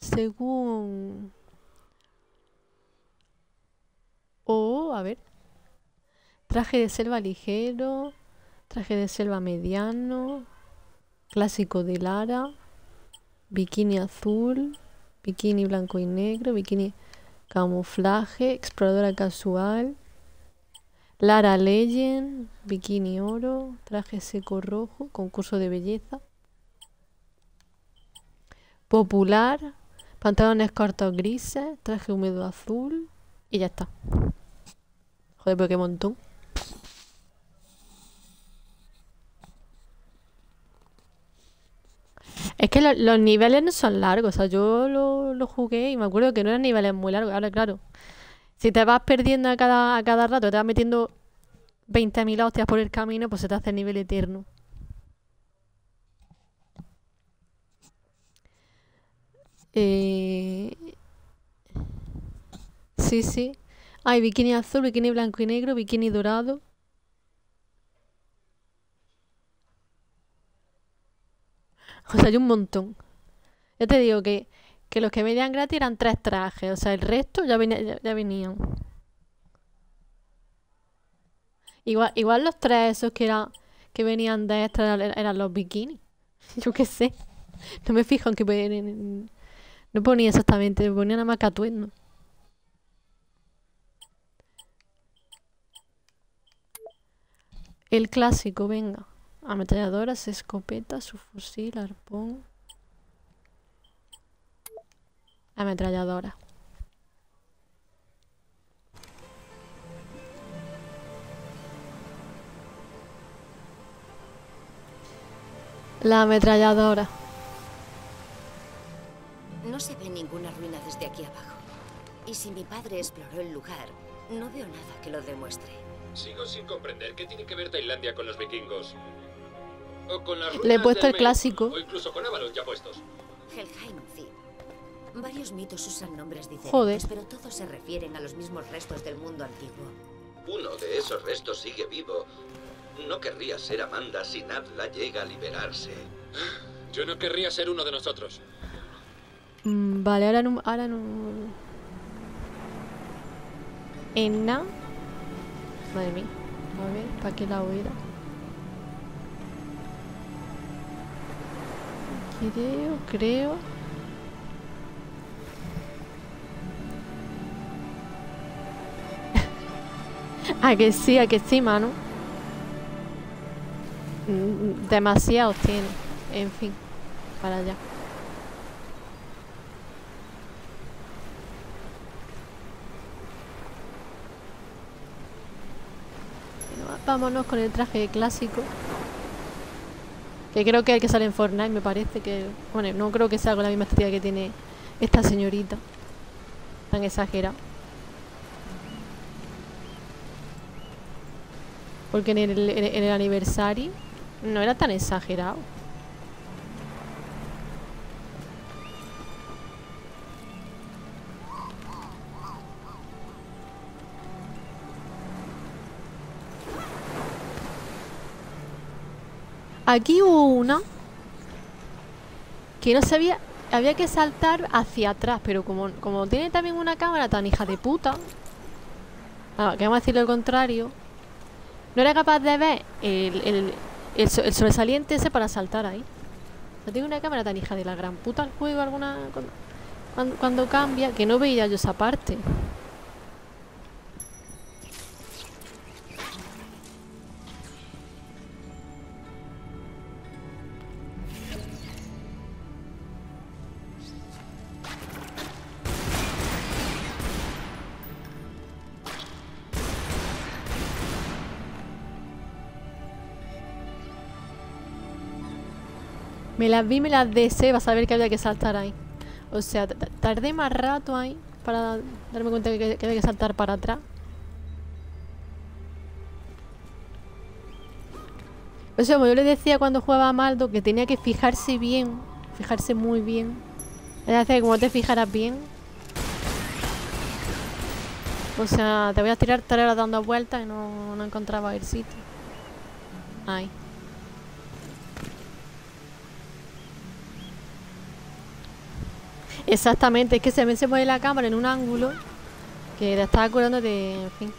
Según... Oh, a ver. Traje de selva ligero. Traje de selva mediano. Clásico de Lara. Bikini azul. Bikini blanco y negro. Bikini camuflaje. Exploradora casual. Lara Legend, bikini oro, traje seco rojo, concurso de belleza. Popular, pantalones cortos grises, traje húmedo azul y ya está. Joder, pero montón. Es que lo- los niveles no son largos, o sea, yo lo, lo jugué y me acuerdo que no eran niveles muy largos. Ahora, claro, si te vas perdiendo a cada, a cada rato, te vas metiendo 20.000 hostias por el camino, pues se te hace el nivel eterno. Eh, Sí, sí. Hay bikini azul, bikini blanco y negro, bikini dorado. O sea, hay un montón. Ya te digo que, que los que venían gratis eran tres trajes. O sea, el resto ya, venía- ya, venían. Igual, igual los tres esos que, era, que venían de extra eran, eran los bikinis. Yo qué sé. No me fijo en que ponen- no ponía exactamente, ponía nada más que atuendo. El clásico, venga. Ametralladoras, escopeta, su fusil, arpón. Ametralladora. La ametralladora. No se ve ninguna ruina desde aquí abajo. Y si mi padre exploró el lugar, no veo nada que lo demuestre. Sigo sin comprender qué tiene que ver Tailandia con los vikingos. O con las Le he puesto el clásico. O incluso con Ábalos ya puestos. Helheim, sí. Varios mitos usan nombres diferentes, Joder. pero todos se refieren a los mismos restos del mundo antiguo. Uno de esos restos sigue vivo. No querría ser Amanda si Nadla llega a liberarse. Yo no querría ser uno de nosotros. Mm, vale, ahora no... Ahora no... Enna. Madre mía. A ver, ¿para qué lado era? Creo, creo... a que sí, a que sí, mano. Mm, Demasiados tiene. En fin, para allá. Vámonos con el traje clásico. Que creo que hay que salir en Fortnite, me parece que... Bueno, no creo que sea con la misma estética que tiene esta señorita. Tan exagerada. Porque en el, aniversario no era tan exagerado. Aquí hubo una que no sabía, había que saltar hacia atrás, pero como, como tiene también una cámara tan hija de puta, ah, vamos a decirlo lo contrario, no era capaz de ver el, el, el so- el sobresaliente ese para saltar ahí. No tiene una cámara tan hija de la gran puta el juego alguna cuando, cuando cambia que no veía yo esa parte. Me las vi, me las deseé para saber que había que saltar ahí. O sea, tardé más rato ahí para darme cuenta que, que había que saltar para atrás. O sea, como yo le decía cuando jugaba a Maldo que tenía que fijarse bien, fijarse muy bien. Es decir, como te fijaras bien. O sea, te voy a tirar tres horas dando vueltas y no, no encontraba el sitio. Ahí. Exactamente, es que se me se pone la cámara en un ángulo que te estaba curando de. En fin.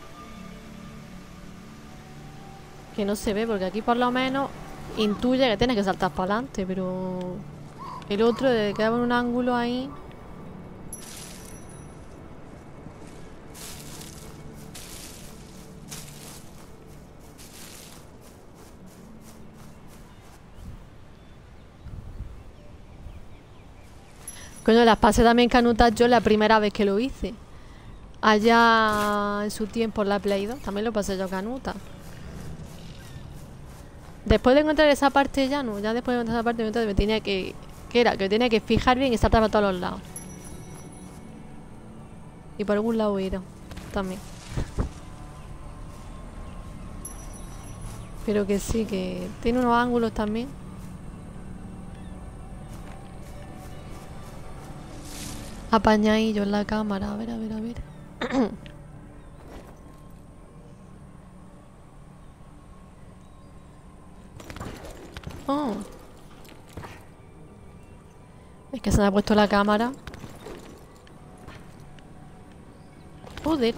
Que no se ve, porque aquí por lo menos intuye que tienes que saltar para adelante, pero. El otro quedaba en un ángulo ahí. Coño, las pasé también canutas yo la primera vez que lo hice. Allá en su tiempo en la Play 2, también lo pasé yo canuta. Después de encontrar esa parte ya no, ya después de encontrar esa parte me tenía que... ¿Qué era? Que me tenía que fijar bien y saltar para todos los lados. Y por algún lado era también. Pero que sí, que tiene unos ángulos también. Apañadillo en la cámara. A ver, a ver, a ver. Oh. Es que se me ha puesto la cámara. Joder.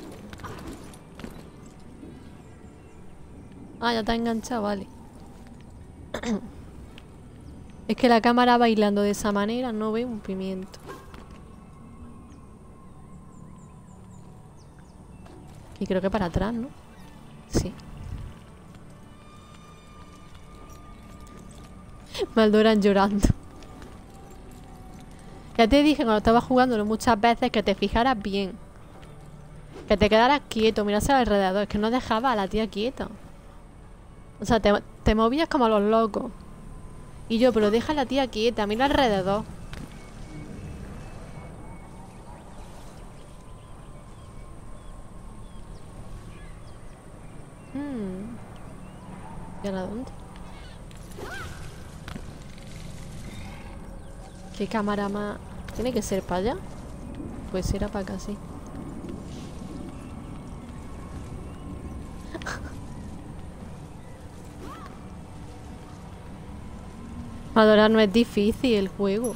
Ah, ya está enganchado, vale. es que la cámara bailando de esa manera no ve un pimiento. Y creo que para atrás, ¿no? Sí. Maldoran llorando. Ya te dije cuando estaba jugándolo muchas veces que te fijaras bien. Que te quedaras quieto, mirase alrededor. Es que no dejaba a la tía quieta. O sea, te, te movías como los locos. Y yo, pero deja a la tía quieta, mira alrededor. Hmm. ¿Y ahora dónde? ¿Qué cámara más...? ¿Tiene que ser para allá? Pues era para acá, sí. Adorar no es difícil el juego.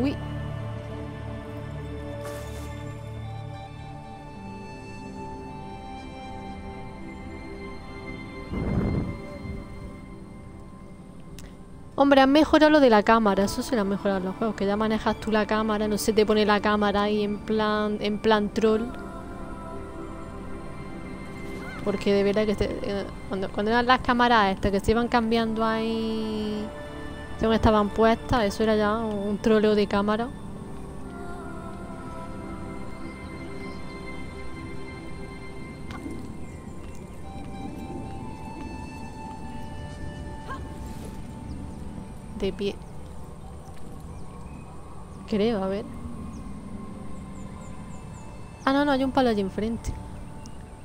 Uy. Hombre, han mejorado lo de la cámara, eso se lo han mejorado los juegos, que ya manejas tú la cámara, no se te pone la cámara ahí en plan, en plan troll. Porque de verdad que te- eh, cuando, cuando eran las cámaras estas que se iban cambiando ahí estaban puestas, eso era ya un troleo de cámara. De pie. Creo, a ver. Ah, no, no, hay un palo allí enfrente.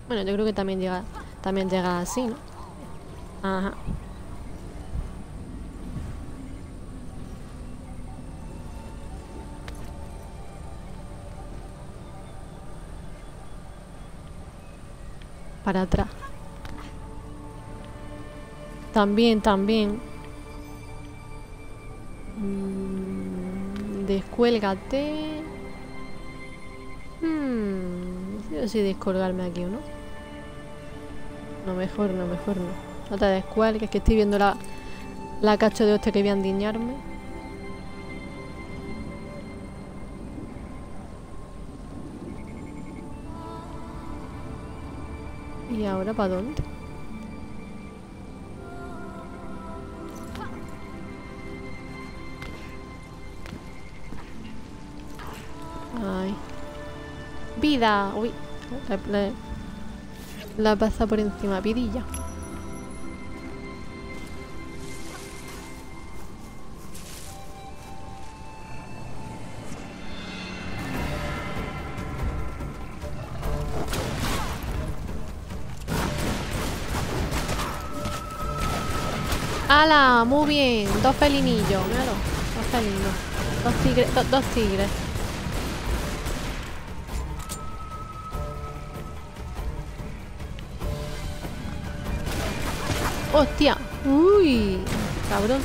Bueno, yo creo que también llega, también llega así, ¿no? Ajá. Para atrás. También, también. Mm, descuélgate. Hmm, no sé descolgarme aquí o no. No, mejor no, mejor no. No te descuelgues, que estoy viendo la, la cacho de hostia que voy a endiñarme. Ahora para dónde? Ay. Vida. Uy. La, la, la pasa por encima. Vidilla. ¡Hala! Muy bien. Dos felinillos. Míralo. Dos felinos. Dos tigres. do- dos tigres. ¡Hostia! ¡Uy! Cabrón.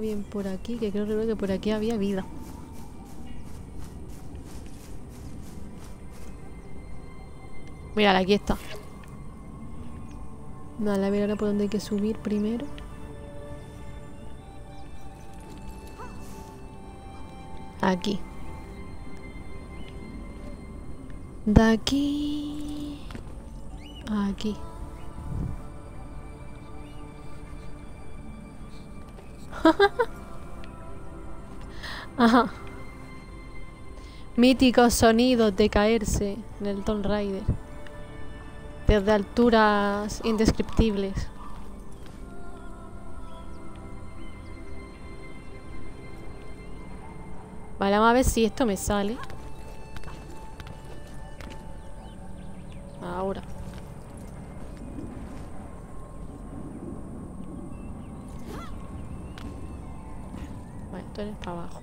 Bien por aquí, que creo que por aquí había vida. Mira, aquí está. Vale, a ver ahora por dónde hay que subir primero. Aquí. De aquí. Aquí. Ajá. Míticos sonidos de caerse en el Tomb Raider. Desde alturas indescriptibles. Vale, vamos a ver si esto me sale. Ahora. Vale, esto es para abajo.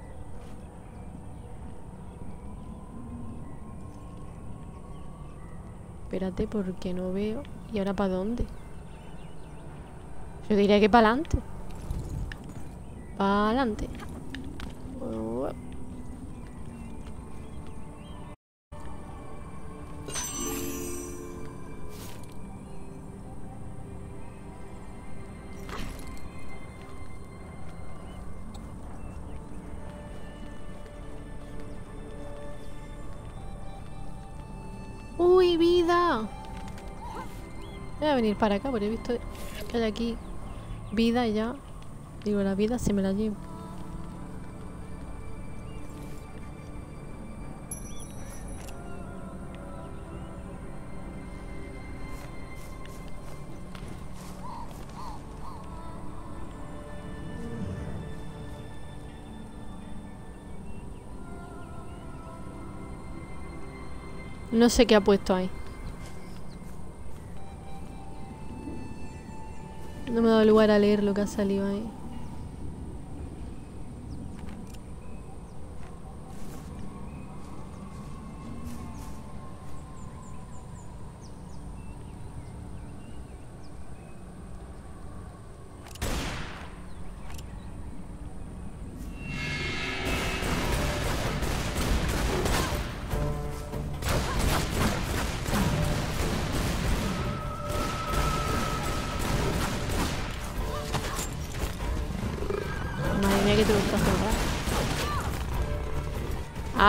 Porque no veo. ¿Y ahora para dónde? Yo diría que para adelante. Para adelante. a venir para acá, porque he visto que hay aquí vida y ya. Digo, la vida se me la llevo. No sé qué ha puesto ahí. Lugar a leer lo que ha salido ahí.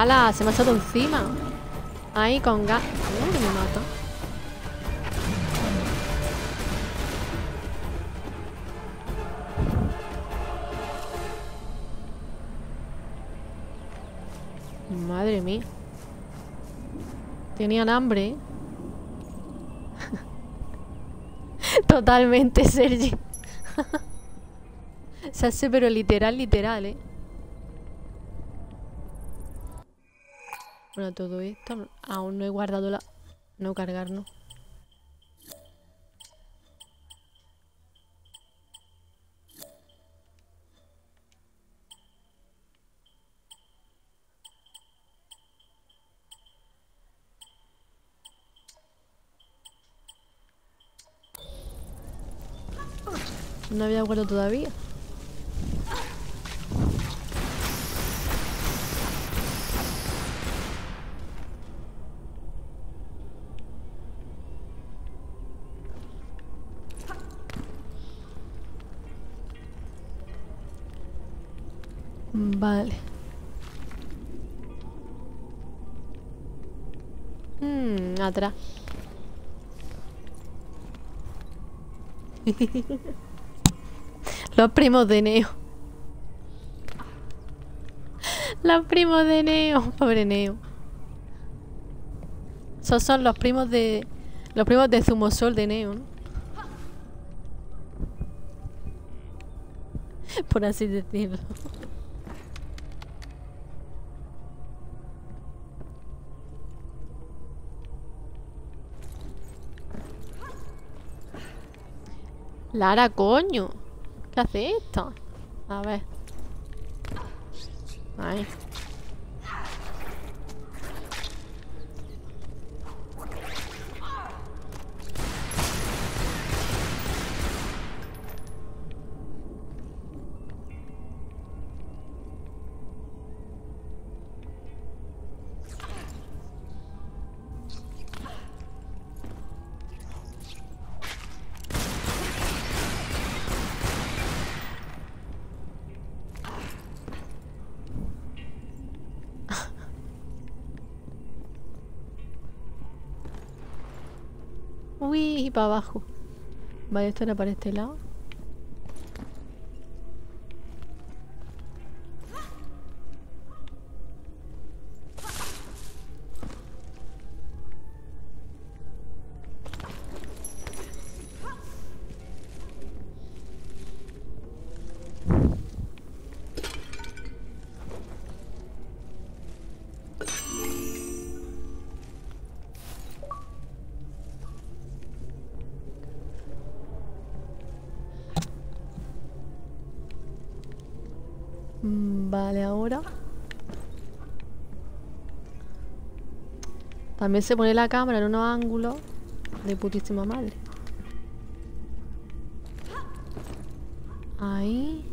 ¡Hala! Se me ha echado encima. Ahí con gas. Que me mata. Madre mía. Tenían hambre. ¿eh? Totalmente, Sergi. Se hace pero literal, literal, ¿eh? Bueno, todo esto... Aún no he guardado la... No cargar, ¿no? No había guardado todavía. Vale. Hmm, atrás. Los primos de Neo. Los primos de Neo. Pobre Neo. Esos son los primos de... Los primos de Zumosol de Neo, ¿no? Por así decirlo. Lara, coño. ¿Qué hace esto? A ver. Ahí. Uy, para abajo. Vale, esto era para este lado. Mm, Vale, ahora. También se pone la cámara en unos ángulos de putísima madre. Ahí.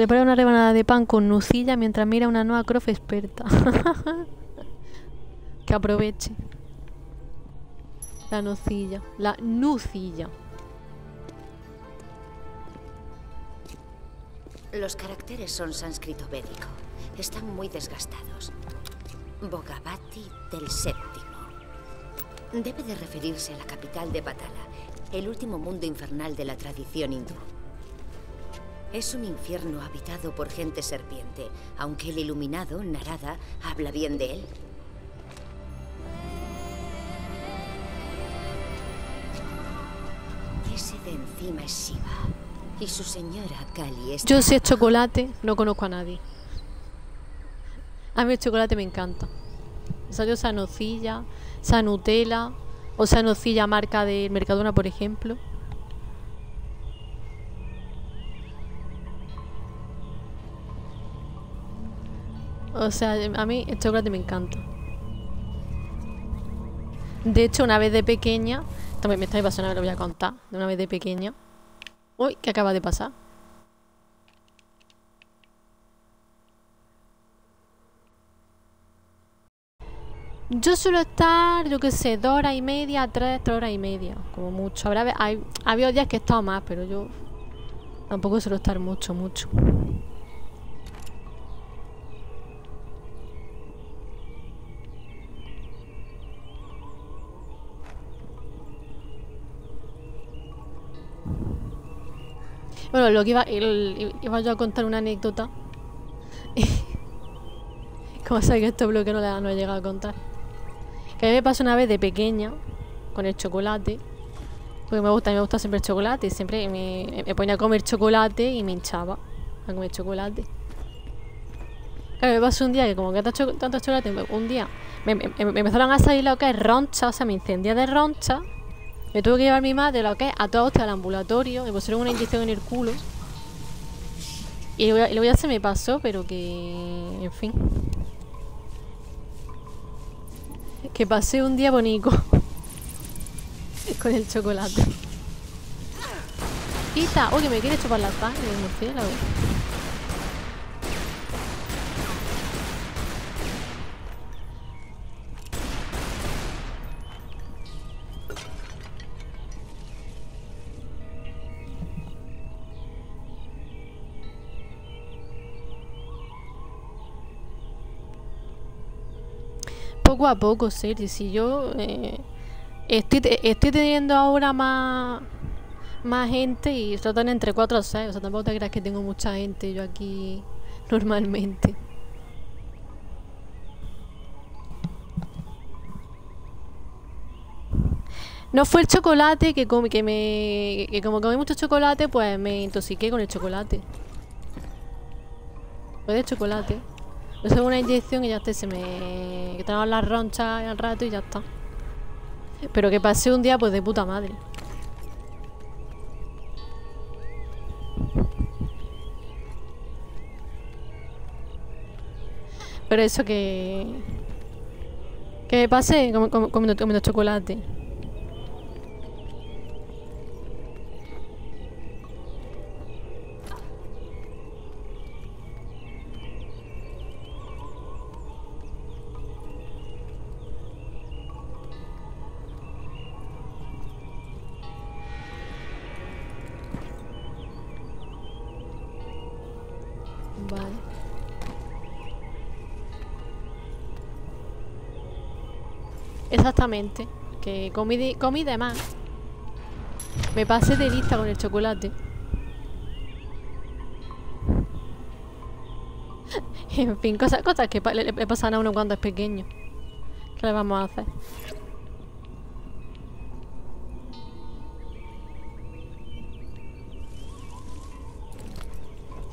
Se pone una rebanada de pan con nucilla mientras mira una nueva crof experta. que aproveche. La nucilla. La nucilla. Los caracteres son sánscrito védico. Están muy desgastados. Bogavati del séptimo. Debe de referirse a la capital de Patala, el último mundo infernal de la tradición hindú. Es un infierno habitado por gente serpiente, aunque el iluminado, Narada, habla bien de él. Ese de encima es Shiva. Y su señora Kali es... Yo si es chocolate, no conozco a nadie. A mí el chocolate me encanta. Yo esa nocilla, esa Nutella, o esa nocilla marca de Mercadona, por ejemplo. O sea, a mí el chocolate me encanta. De hecho, una vez de pequeña, también me está pasando, lo voy a contar, de una vez de pequeña. Uy, ¿qué acaba de pasar? Yo suelo estar, yo qué sé, dos horas y media, tres, tres horas y media, como mucho. Habrá, había días que he estado más, pero yo tampoco suelo estar mucho, mucho. Bueno, lo que iba, iba yo a contar una anécdota. Como sabes que este bloque no le no he llegado a contar. Que a mí me pasó una vez de pequeña con el chocolate. Porque me gusta, me gusta siempre el chocolate. Siempre me, ponía a comer chocolate y me hinchaba a comer chocolate. Claro, me pasó un día que como que tanto, cho- tanto chocolate, un día me, empezaron a salir lo que es roncha, o sea, me incendía de roncha. Me tuve que llevar mi madre lo que a toda hostia al ambulatorio, me pusieron una inyección en el culo. Y luego, ya se me pasó, pero que. En fin. Que pasé un día bonito. con el chocolate. Quita. Uy, que me quiere chupar la sangre el murciélago. Poco a poco, Seri. Si yo eh, estoy, estoy teniendo ahora más, más gente y tratan entre 4 o 6. O sea, tampoco te creas que tengo mucha gente yo aquí normalmente. No fue el chocolate que, comí, que me. que como comí mucho chocolate, pues me intoxiqué con el chocolate. Fue de chocolate. Eso es una inyección y ya está, se me quitaron las ronchas al rato y ya está. Pero que pasé un día pues de puta madre. Pero eso que... Que pasé com- com- comiendo, comiendo chocolate. Exactamente. Que comí comí de más. Me pasé de lista con el chocolate. en fin, cosas, cosas que le, le pasan a uno cuando es pequeño. ¿Qué le vamos a hacer?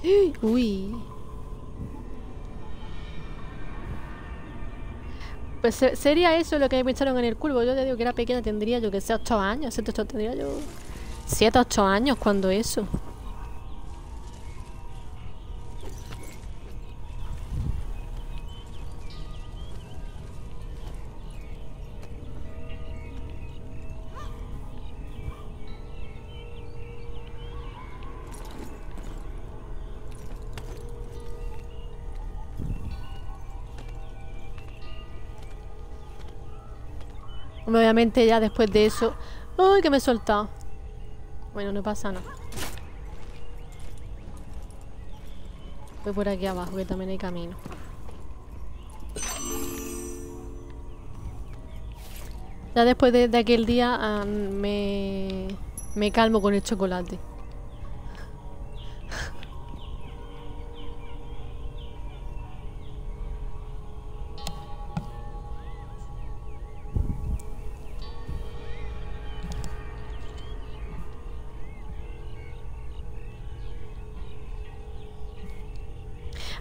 Uy. Pues se- sería eso lo que me echaron en el culo. Yo te digo que era pequeña, tendría yo que sé, 8 años, 7, 8, tendría yo 7, 8 años cuando eso. Obviamente ya después de eso... ¡Ay, que me he soltado! Bueno, no pasa nada. Voy por aquí abajo, que también hay camino. Ya después de, aquel día ah, me, me calmo con el chocolate.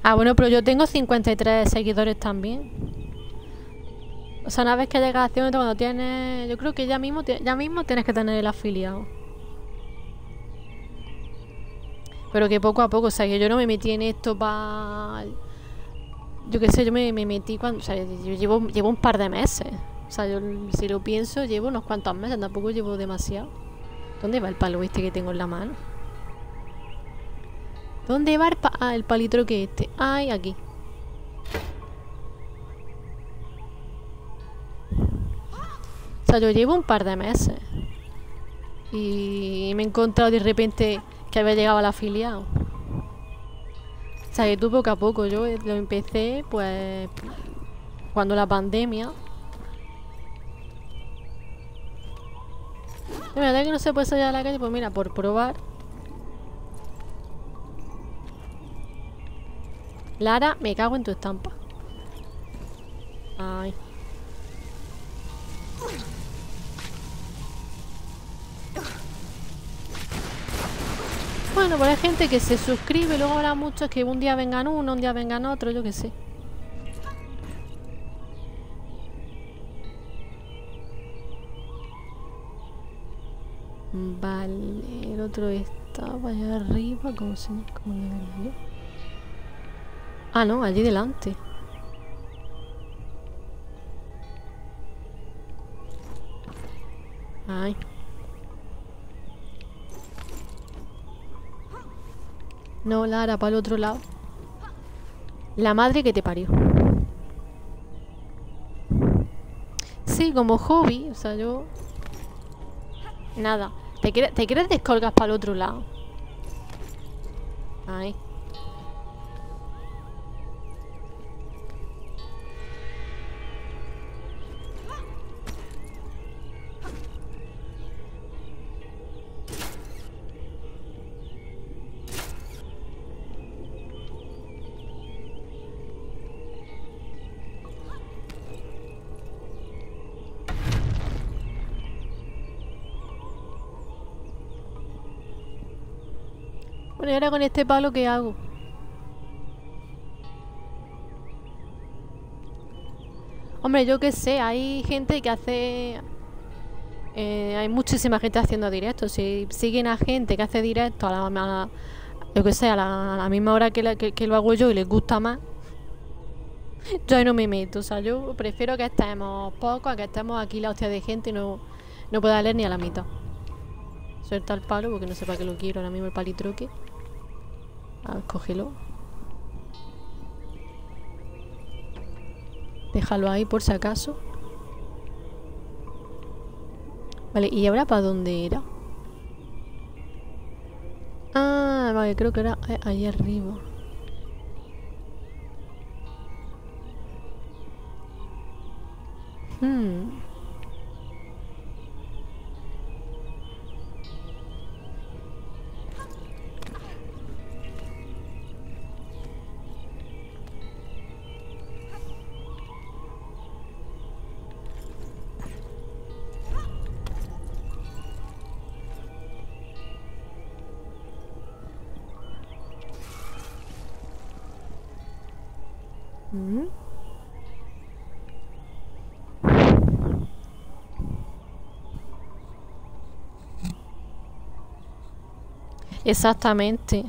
Ah, bueno, pero yo tengo 53 seguidores también. O sea, una vez que llega a 100, cuando tienes... Yo creo que ya mismo, ya mismo tienes que tener el afiliado. Pero que poco a poco, o sea, que yo no me metí en esto para... Yo qué sé, yo me, me metí cuando... O sea, yo llevo, llevo un par de meses. O sea, yo si lo pienso, llevo unos cuantos meses, tampoco llevo demasiado. ¿Dónde va el palo este que tengo en la mano? ¿Dónde va el, pa- ah, el palitro que este? Ay, aquí. O sea, yo llevo un par de meses. Y me he encontrado de repente que había llegado al afiliado. O sea, que tú poco a poco. Yo lo empecé, pues, cuando la pandemia. De verdad que no se puede salir a la calle, pues mira, por probar. Lara, me cago en tu estampa. Ay. Bueno, pues hay gente que se suscribe, luego habrá muchos que un día vengan uno, un día vengan otro, yo qué sé. Vale, el otro estaba allá arriba, como se vería yo. Ah, no, allí delante. Ay. No, Lara, para el otro lado. La madre que te parió. Sí, como hobby, o sea, yo... Nada. ¿Te quieres, te quieres descolgar para el otro lado? Ay. Bueno, ahora con este palo, ¿qué hago? Hombre, yo qué sé, hay gente que hace... eh, hay muchísima gente haciendo directos. Si siguen a gente que hace directos a la, qué sé, a la, misma hora que, que- que lo hago yo y les gusta más, yo ahí no me meto. O sea, yo prefiero que estemos pocos a que estemos aquí la hostia de gente y no, no pueda leer ni a la mitad. Suelta el palo porque no sé para qué lo quiero ahora mismo el palitroque. A ver, cógelo. Déjalo ahí por si acaso. Vale, ¿y ahora para dónde era? Ah, vale, creo que era eh, arriba. Hmm. Exactamente.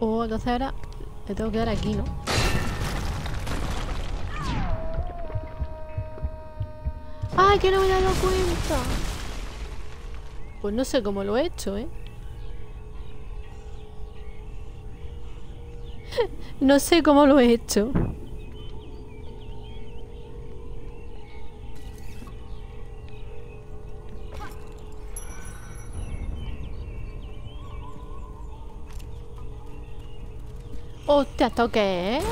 Oh, entonces ahora le tengo que dar aquí, ¿no? ¡Ay, que no me he dado cuenta! Pues no sé cómo lo he hecho, ¿eh? no sé cómo lo he hecho. Hostia, ¿esto qué es?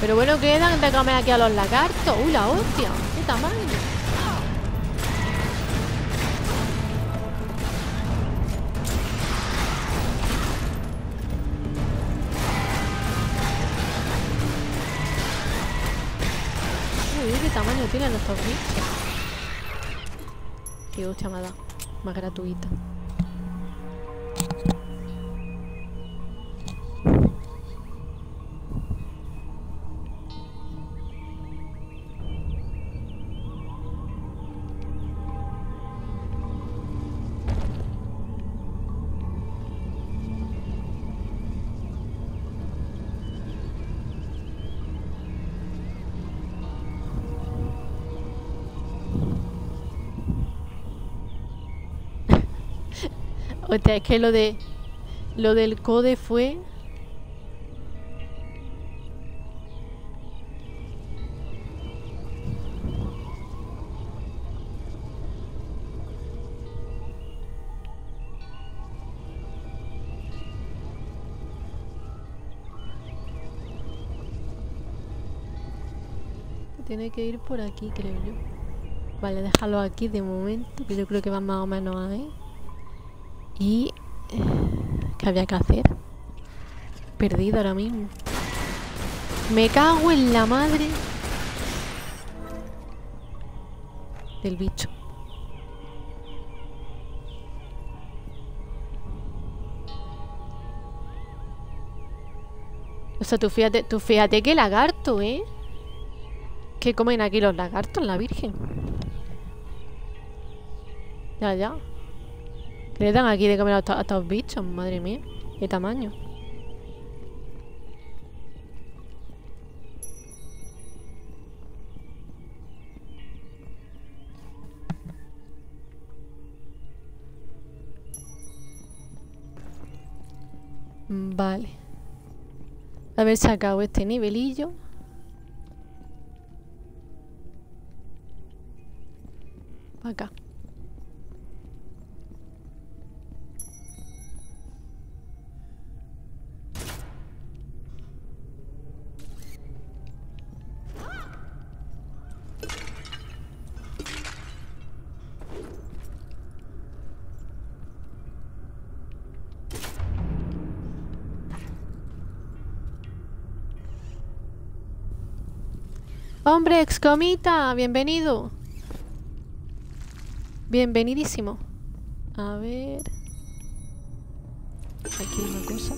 Pero bueno, quedan de comer aquí a los lagartos. ¡Uy, la hostia! ¡Qué tamaño! Uy, qué tamaño tienen estos bichos? Qué hostia me ha dado. Más gratuita. Hostia, es que lo de. Lo del code fue. Tiene que ir por aquí, creo yo. Vale, déjalo aquí de momento, que yo creo que va más o menos ahí. Y... eh, ¿Qué había que hacer? Perdido ahora mismo. Me cago en la madre del bicho. O sea, tú fíjate, tú fíjate qué lagarto, ¿eh? ¿Qué comen aquí los lagartos, la virgen? Ya, ya. ¿Qué le dan aquí de comer a estos, a bichos? Madre mía. ¿Qué tamaño? Vale. Haber sacado este nivelillo. Acá. Hombre, excomita, bienvenido. Bienvenidísimo. A ver. Aquí hay una cosa.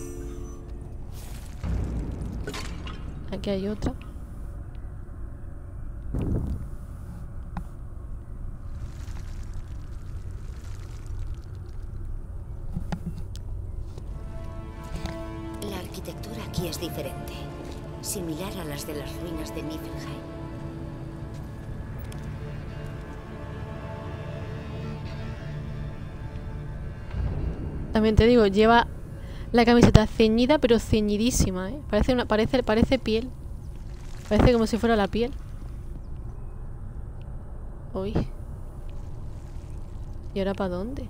Aquí hay otra. La arquitectura aquí es diferente, similar a las de las ruinas de Niflheim. También te digo, lleva la camiseta ceñida, pero ceñidísima, ¿eh? Parece, una, parece, parece piel. Parece como si fuera la piel. Uy. ¿Y ahora para dónde?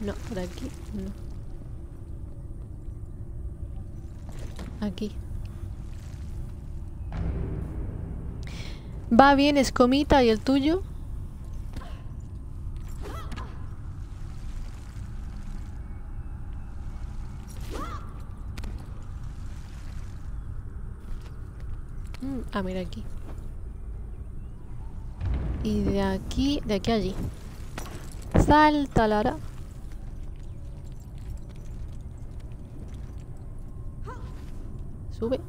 No, por aquí, no. Aquí. Va bien, escomita, ¿y el tuyo? Mm, Ah, mira aquí. Y de aquí, de aquí a allí. Salta, Lara. Sube.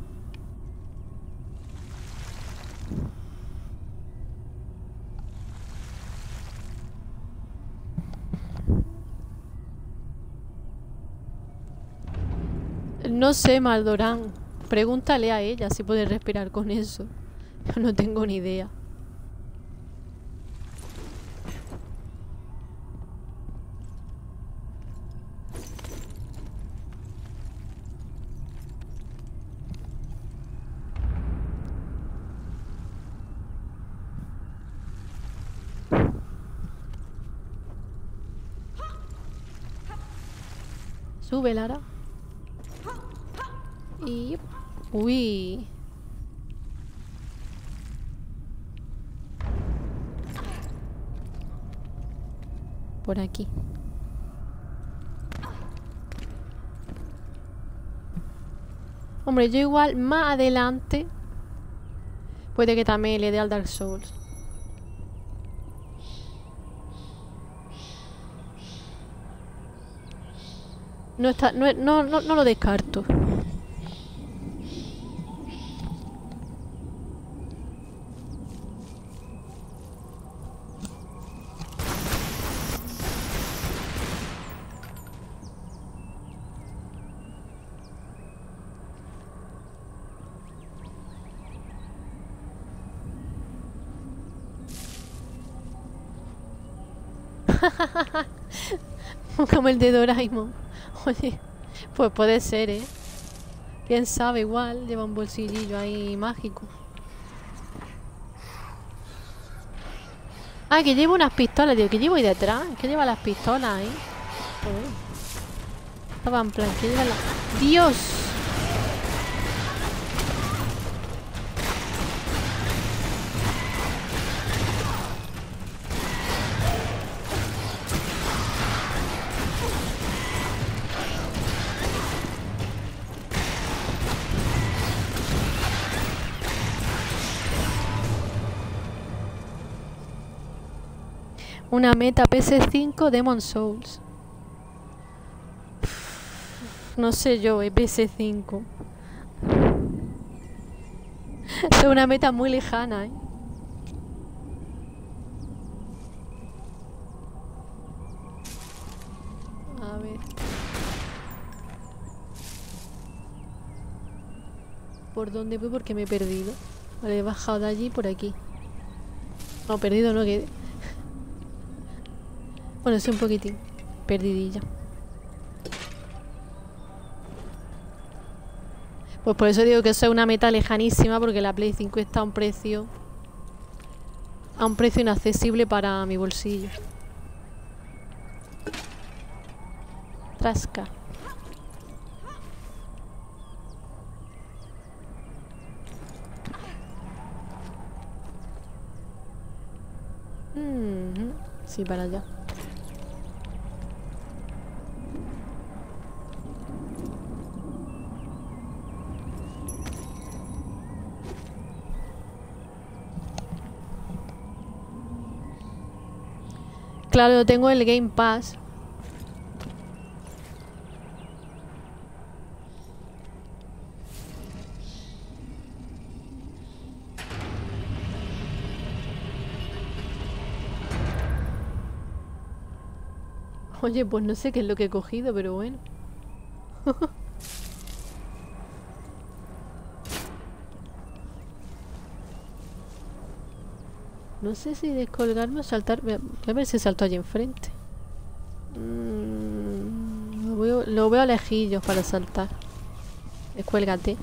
No sé, Maldorán. Pregúntale a ella si puede respirar con eso. Yo no tengo ni idea. Sube, Lara. Y... Uy. Por aquí. Hombre, yo igual más adelante... Puede que también le dé al Dark Souls. No está, no, no, no, no lo descarto. Como el de Doraemon. Oye, pues puede ser, ¿eh? Quién sabe, igual lleva un bolsillillo ahí mágico. Ah, que lleva unas pistolas, tío. Que llevo ahí detrás. Que lleva las pistolas ahí. Joder. Estaba en plan. ¡Dios! Una meta PS5 Demon Souls. No sé yo, es PS5. Es una meta muy lejana, ¿eh? A ver. ¿Por dónde voy? Porque me he perdido. Vale, he bajado de allí por aquí. No, perdido no, que... Bueno, es un poquitín perdidilla. Pues por eso digo que eso es una meta lejanísima porque la Play 5 está a un precio a un precio inaccesible para mi bolsillo. Trasca. Mm, sí, para allá. Claro, tengo el Game Pass. Oye, pues no sé qué es lo que he cogido, pero bueno. No sé si descolgarme o saltar. Voy a ver si salto allí enfrente. Mm, lo, veo, lo veo para saltar. Descuélgate.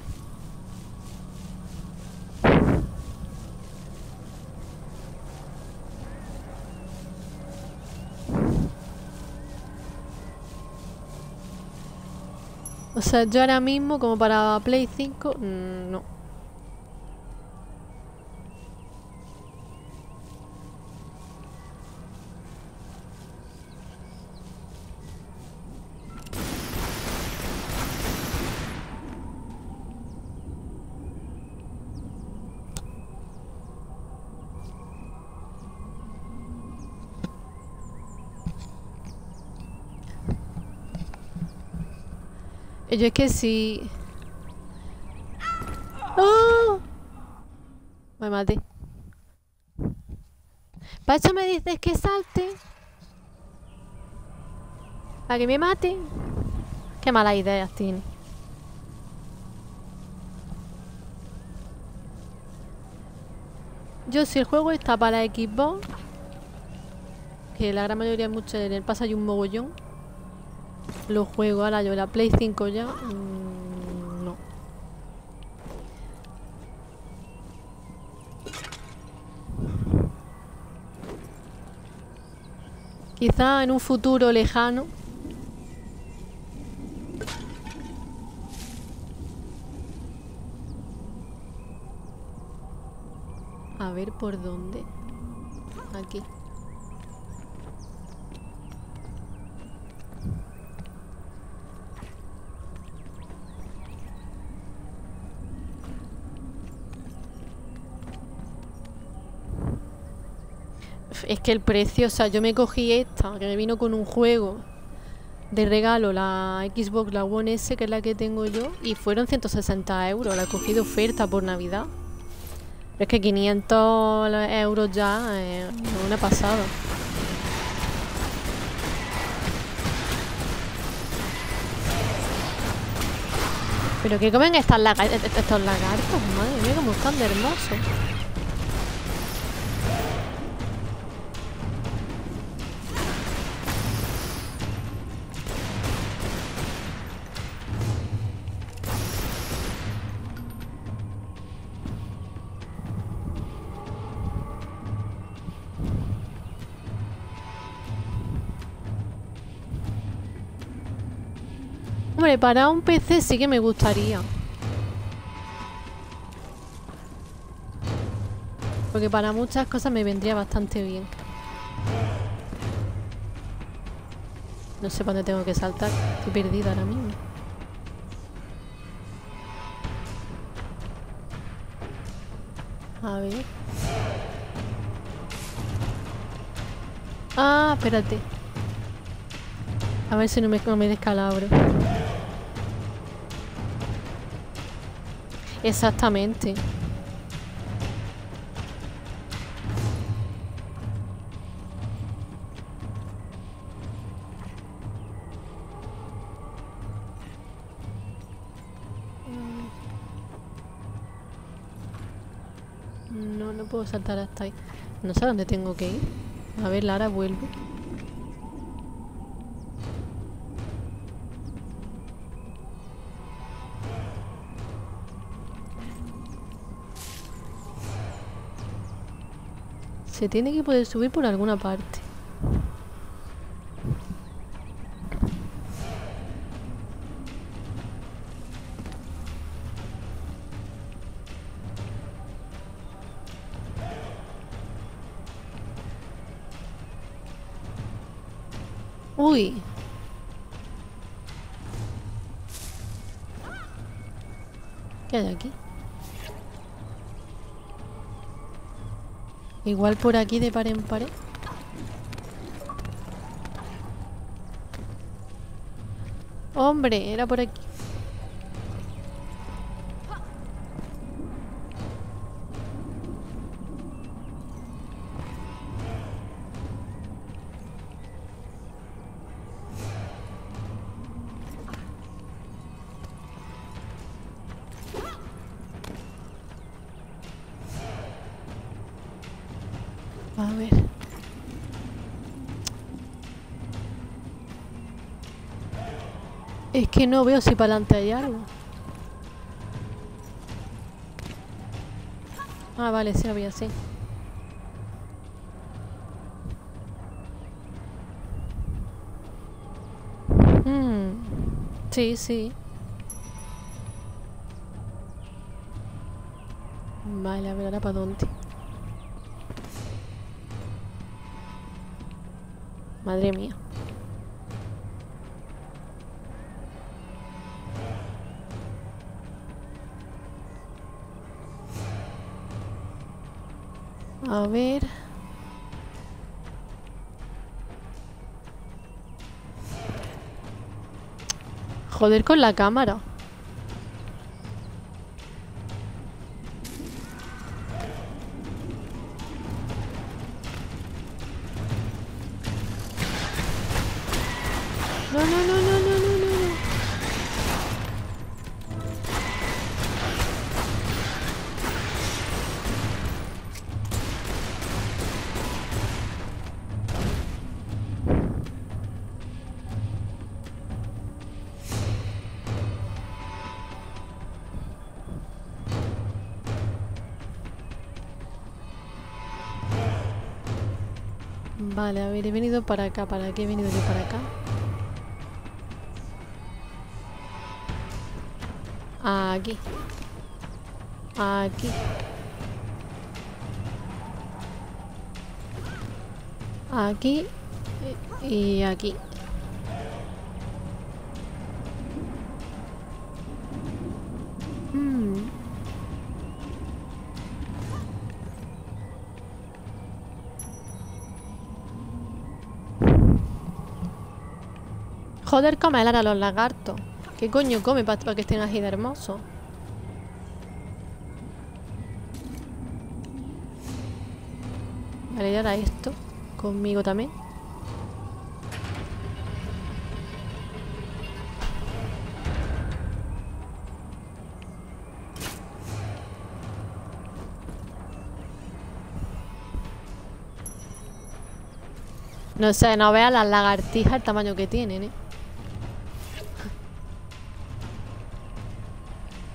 O sea, yo ahora mismo, como para Play 5, mm, no. Yo es que sí. ¡Oh! Me maté. ¿Para eso me dices que salte? ¿Para que me mate? Qué mala idea tiene. Yo si el juego está para Xbox, que la gran mayoría mucho en el pasa hay un mogollón, lo juego. Ahora yo la Play 5 ya. Mmm, no. Quizá en un futuro lejano. A ver por dónde. Aquí. Es que el precio, o sea, yo me cogí esta, que me vino con un juego de regalo, la Xbox, la One S, que es la que tengo yo, y fueron 160 euros. La he cogido oferta por Navidad. Pero es que 500 euros ya eh, no una pasada. Pero que comen estas estos lagartos, madre mía, cómo están de hermosos. Hombre, para un PC sí que me gustaría. Porque para muchas cosas me vendría bastante bien. No sé para dónde tengo que saltar. Estoy perdida ahora mismo. A ver. Ah, espérate. A ver si no me, no me descalabro. Exactamente. Mm. No, no puedo saltar hasta ahí. No sé dónde tengo que ir. A ver, Lara vuelve. Se tiene que poder subir por alguna parte. Igual por aquí de pared en pared. Hombre, era por aquí. Es que no veo si para adelante hay algo. Ah, vale, sí había, sí. Mm, sí, sí. Vale, a ver ahora para. Madre mía. A ver. Joder con la cámara. Vale, a ver, he venido para acá. ¿Para qué he venido yo para acá? Aquí. Aquí. Aquí. Y aquí. Joder, comer a los lagartos. ¿Qué coño come para que estén así de hermosos? Vale, y ahora esto. Conmigo también. No sé, no veas las lagartijas el tamaño que tienen, ¿eh?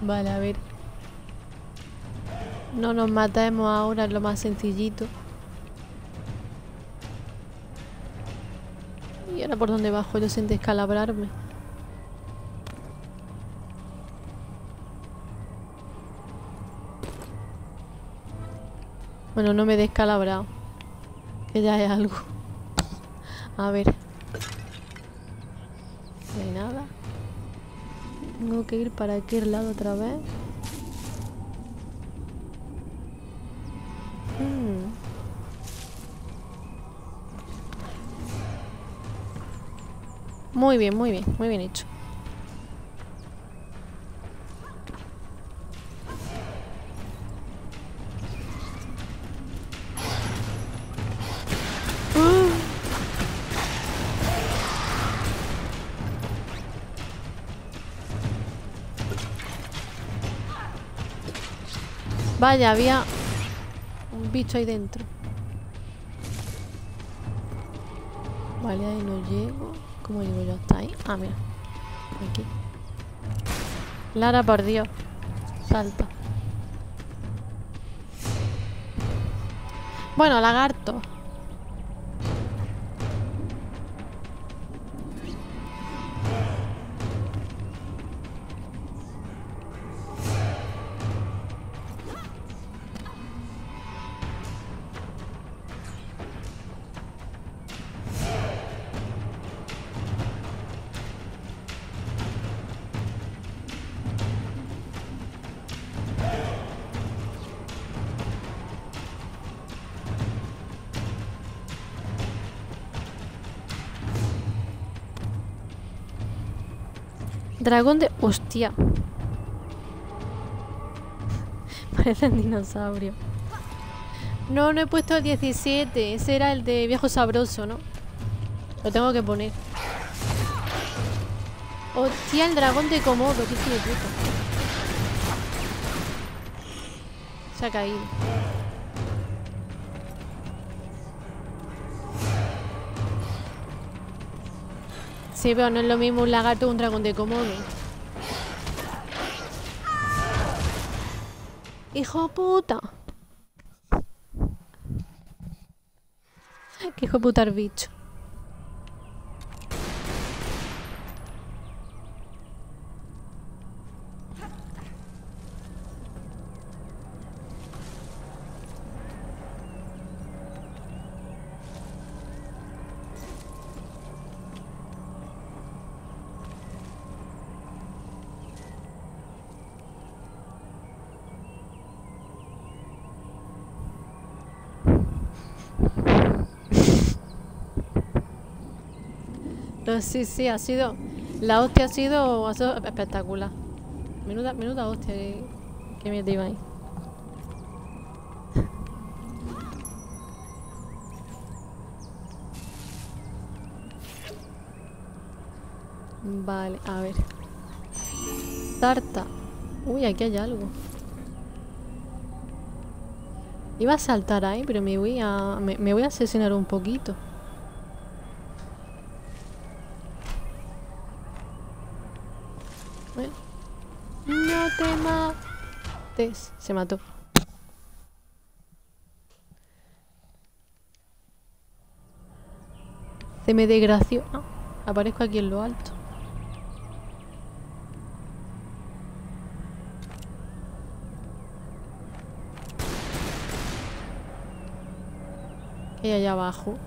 Vale, a ver. No nos matemos ahora, es lo más sencillito. ¿Y ahora por dónde bajo yo sin descalabrarme? Bueno, no me he descalabrado. Que ya es algo. A ver. No hay nada. Tengo que ir para aquel lado otra vez. Mm. Muy bien, muy bien, muy bien hecho. Vaya, había un bicho ahí dentro. Vale, ahí no llego. ¿Cómo llego yo hasta ahí? Ah, mira. Aquí. Lara, por Dios. Salta. Bueno, lagarto. Dragón de... Hostia. Parece un dinosaurio. No, no he puesto el 17. Ese era el de viejo sabroso, ¿no? Lo tengo que poner. Hostia, el dragón de Komodo. Qué hijo. Se ha caído. Sí, pero no es lo mismo un lagarto que un dragón de Komodo. ¡Hijo puta! ¡Qué hijo puta el bicho! Sí, sí, ha sido... La hostia ha sido, ha espectacular. Menuda, menuda hostia que, que me dio ahí. Vale, a ver. Tarta. Uy, aquí hay algo. Iba a saltar ahí, pero me voy a... Me voy a asesinar un poquito. Bueno. No te Se mató. Se me desgració. Aparezco aquí en lo alto. ¿Qué hay allá abajo?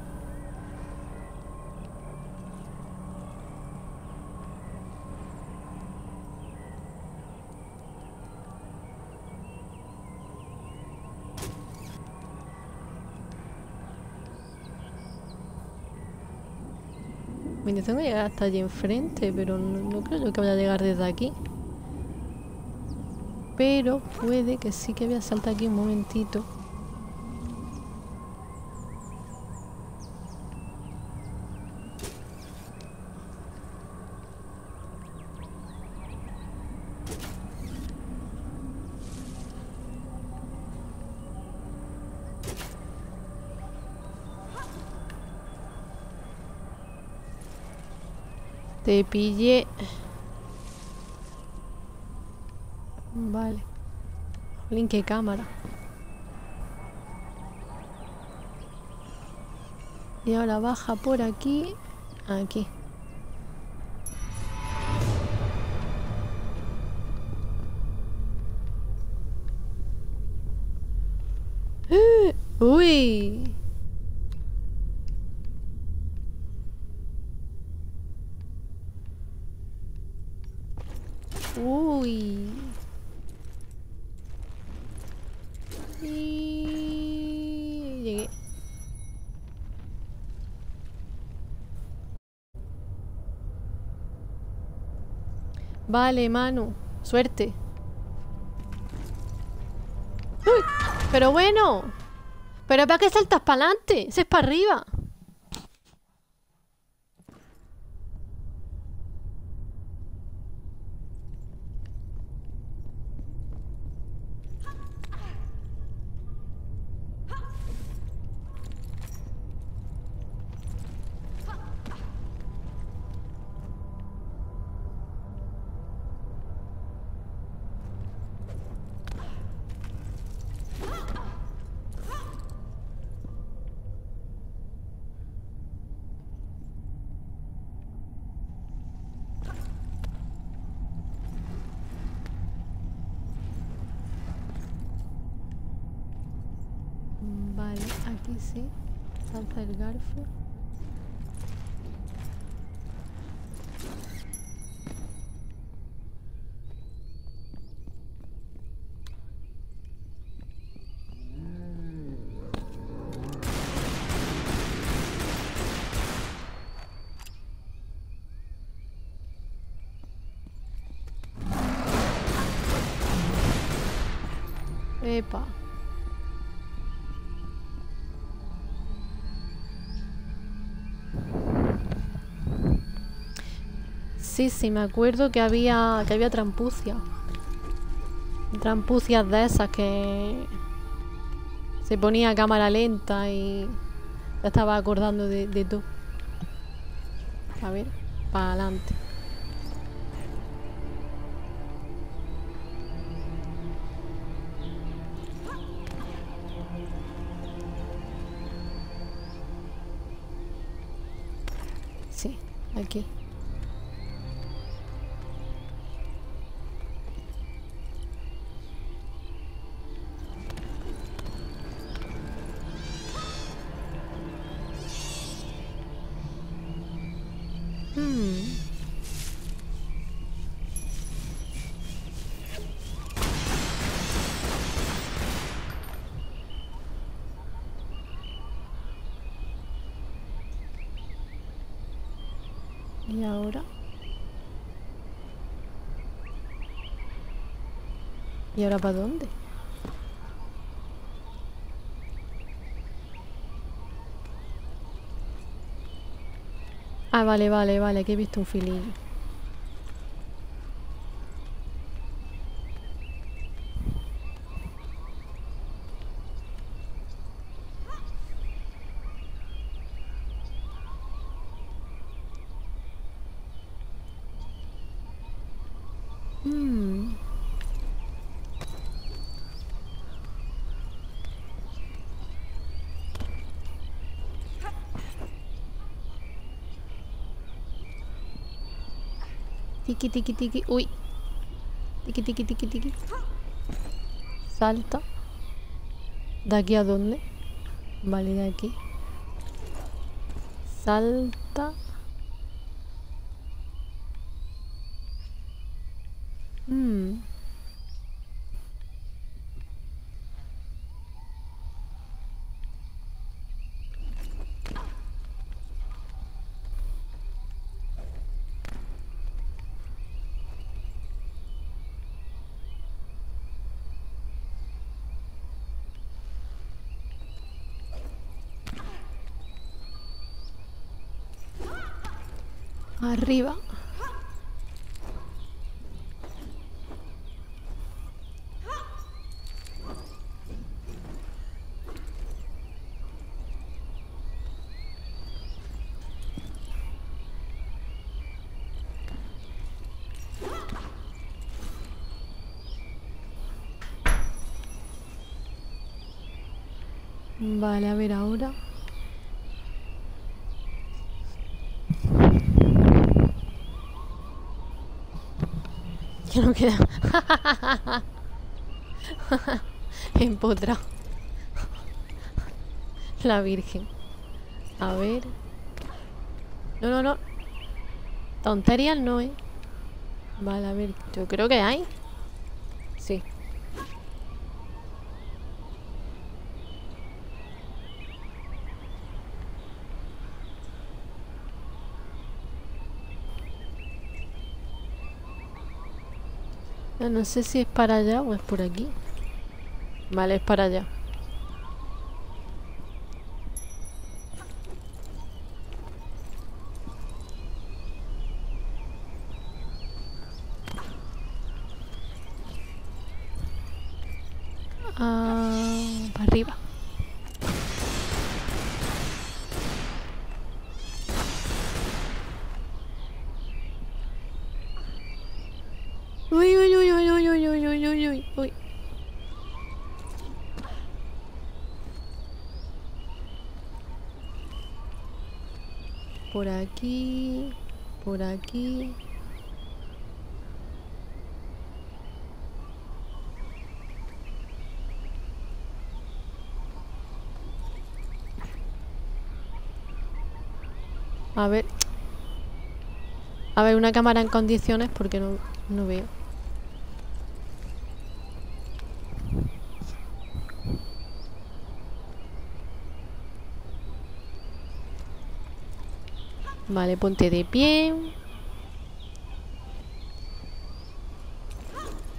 Mi intención es llegar hasta allí enfrente, pero no, creo yo que vaya a llegar desde aquí. Pero puede que sí que voy a saltar aquí un momentito. Te pillé. Vale. Jolín, qué cámara. Y ahora baja por aquí. Aquí. ¡Eh! ¡Uy! Y llegué. Vale, Manu. Suerte. ¡Uy! Pero bueno. Pero ¿para qué saltas para adelante? Ese es para arriba. Vale, aquí sí. Salta el garfio. Epa. Sí, me acuerdo que había que había trampucia. Trampucias de esas que se ponía cámara lenta y ya estaba acordando de, de todo. A ver, para adelante. ¿Y ahora para dónde? Ah, vale, vale, vale, que he visto un filillo. Mm. Tiki, tiki, tiki. Uy. Tiki, tiki, tiki, tiki. Salta. ¿De aquí a dónde? Vale, de aquí. Salta. Hmm. Arriba. Vale, a ver ahora. No queda. Empotrado. La Virgen. A ver. No, no, no. Tonterías no, ¿eh? Vale, a ver. Yo creo que hay. Sí. No, no sé si es para allá o es por aquí. Vale, es para allá. Por aquí, por aquí. A ver. A ver, una cámara en condiciones porque no, no veo. Vale, ponte de pie.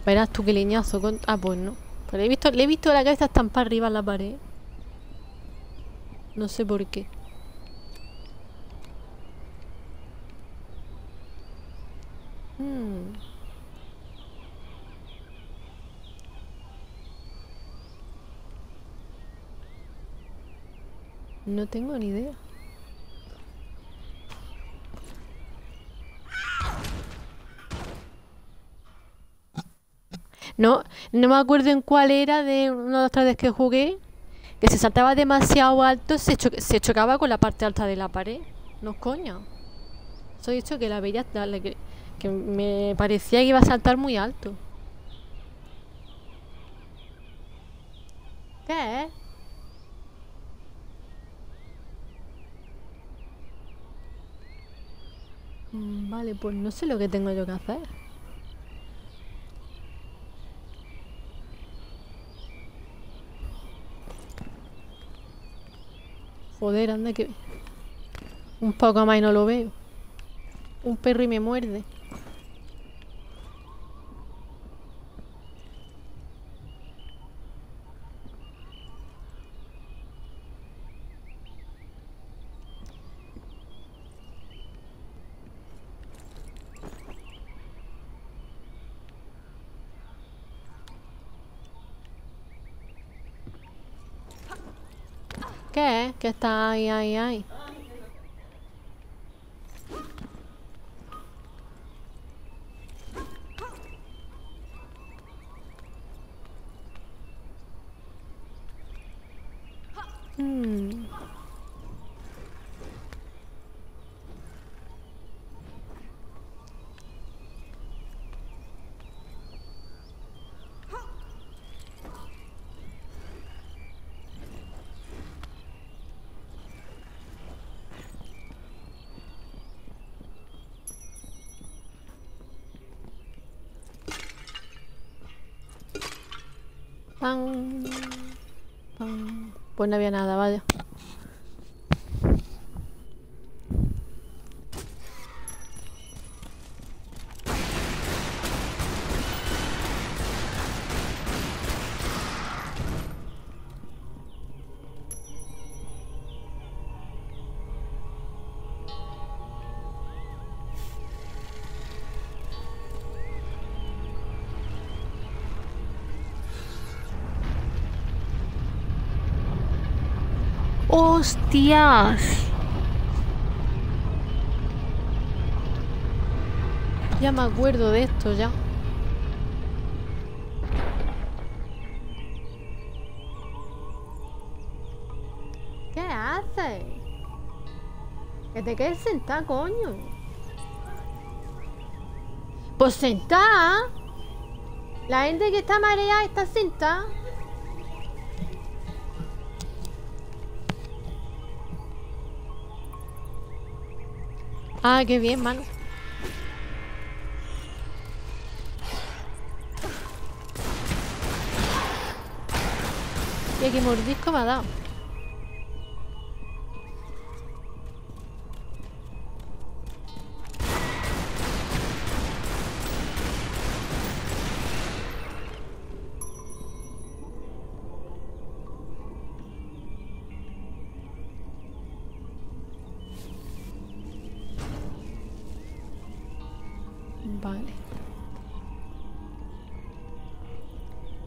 Verás tú qué leñazo con... Ah, pues no. Pero he visto, le he visto la cabeza estampada arriba en la pared. No sé por qué. Hmm. No tengo ni idea. No, no me acuerdo en cuál era de una de las tardes que jugué. Que se saltaba demasiado alto, se, se chocaba con la parte alta de la pared. No es coña. Eso he dicho que la veía, que, que me parecía que iba a saltar muy alto. ¿Qué es? Mm, Vale, pues no sé lo que tengo yo que hacer. Joder, anda que... Un poco más y no lo veo. Un perro y me muerde. Quer, é? quer tá ai, ai, ai. Hum. Pues no había nada, vaya. ¡Hostias! Ya me acuerdo de esto ya. ¿Qué haces? Que te quedes sentada, coño. Pues sentada. La gente que está mareada está sentada. Ah, qué bien, mano. Y aquí mordisco me ha dado.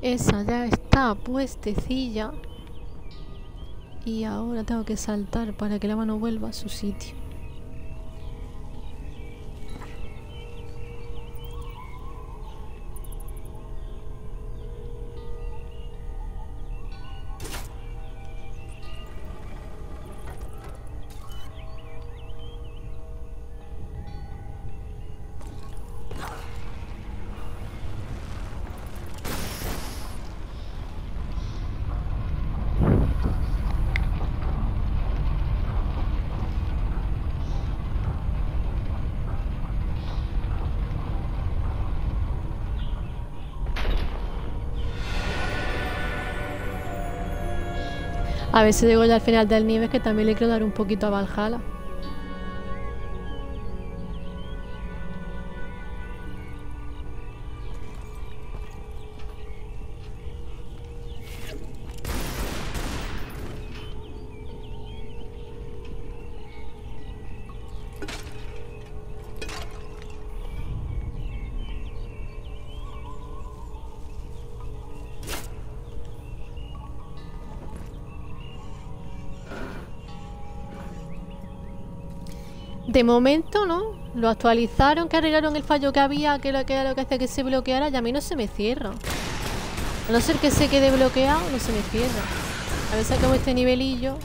Esa ya está puestecilla. Y ahora tengo que saltar para que la mano vuelva a su sitio. A ver si llego ya al final del nivel que también le quiero dar un poquito a Valhalla. De momento, ¿no? Lo actualizaron, que arreglaron el fallo que había, que lo que era lo que hace que se bloqueara, y a mí no se me cierra. A no ser que se quede bloqueado, no se me cierra. A ver, sacamos este nivelillo.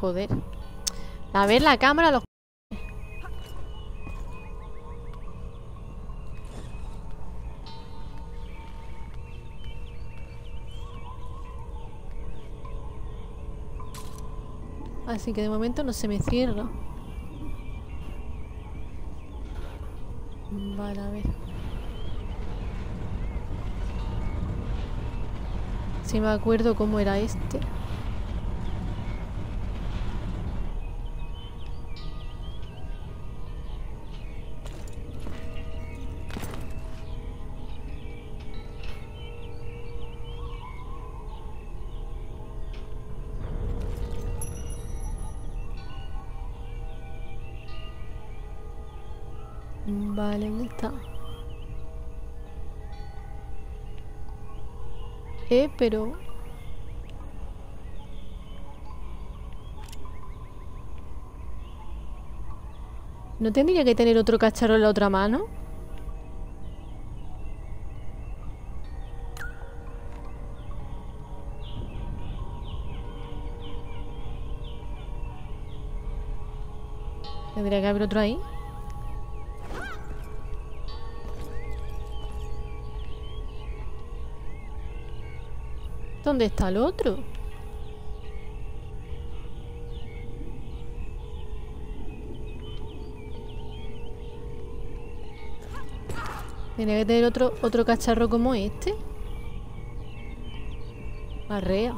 Joder. A ver la cámara, los... Así que de momento no se me cierra. Vale, a ver. Si me acuerdo cómo era este. Pero... ¿No tendría que tener otro cacharro en la otra mano? Tendría que haber otro ahí. ¿Dónde está el otro? Tiene que tener otro, otro cacharro como este. Arrea.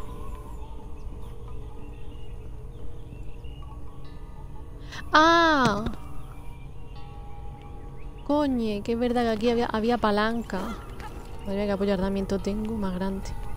¡Ah! Coñe, que es verdad que aquí había, había palanca. Madre mía, qué apoyardamiento tengo más grande.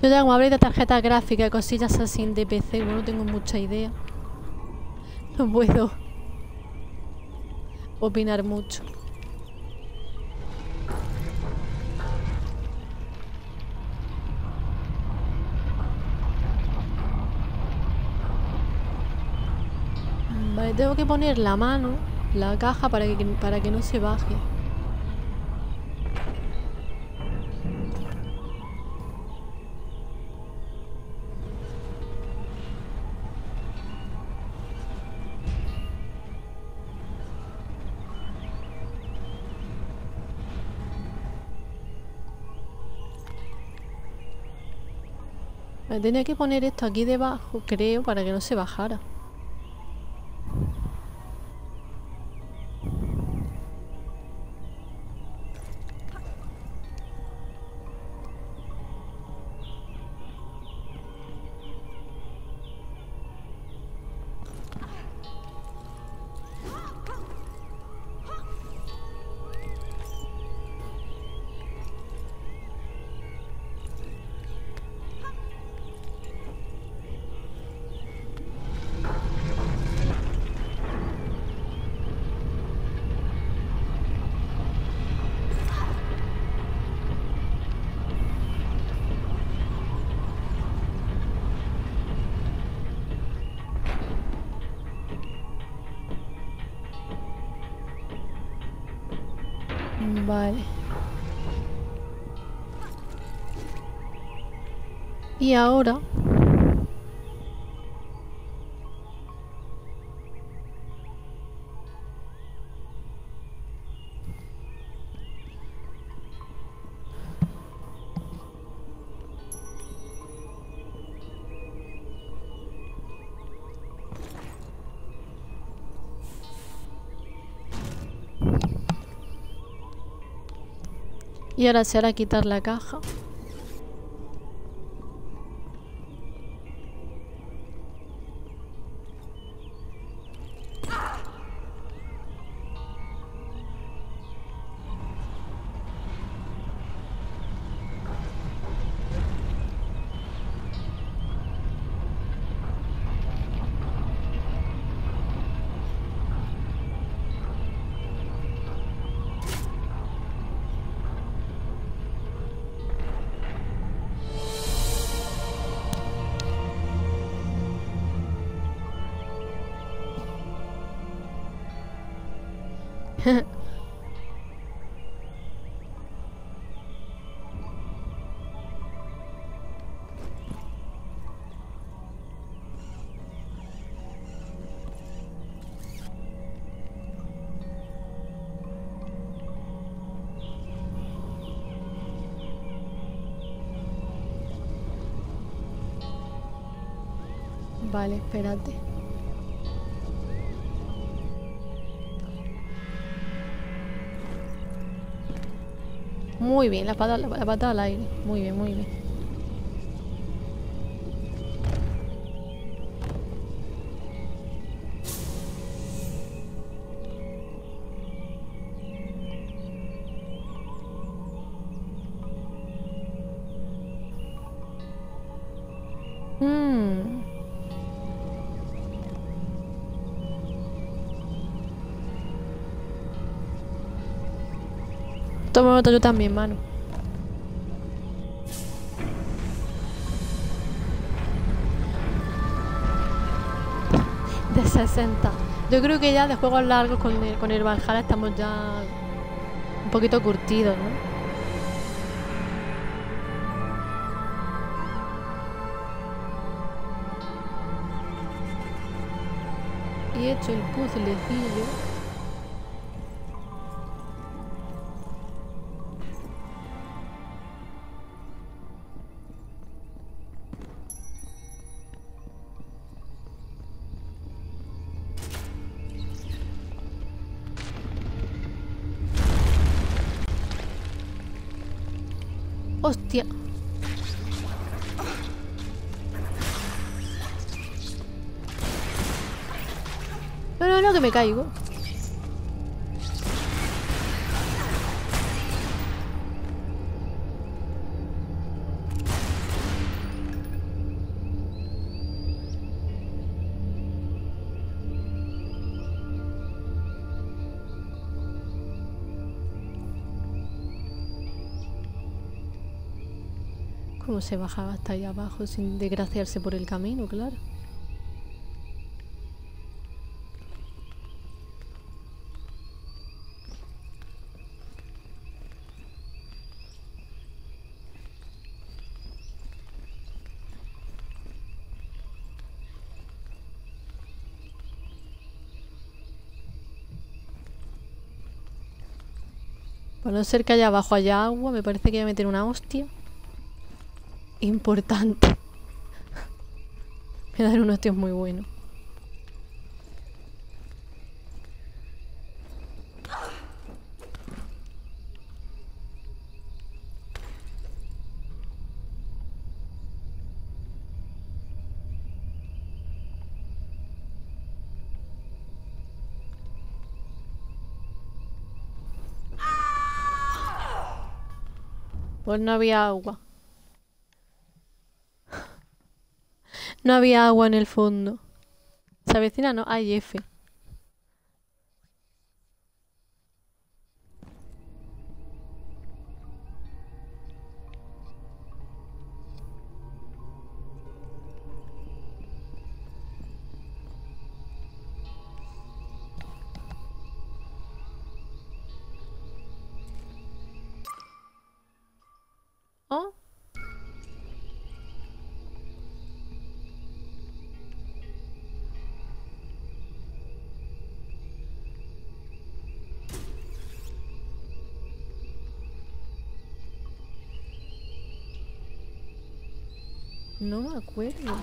Yo ya como habréis de tarjeta gráfica cosillas así de PC, bueno, no tengo mucha idea. No puedo opinar mucho. Vale, tengo que poner la mano, la caja para que, para que no se baje. Tenía que poner esto aquí debajo, creo, para que no se bajara. Vale. Y ahora... Y ahora se hará quitar la caja. Espérate. Muy bien, la patada, la, patada al aire. Muy bien, muy bien. Nota yo también, mano. De 60. Yo creo que ya de juegos largos con el, con el Valhalla estamos ya un poquito curtidos, ¿no? Y he hecho el puzzlecillo. caigo. Cómo se bajaba hasta ahí abajo sin desgraciarse por el camino, claro. A no ser que allá abajo haya agua, me parece que voy a meter una hostia. Importante. me dar un hostia muy bueno. Pues no había agua. No había agua en el fondo. ¿Se avecina? No, hay F. No me acuerdo.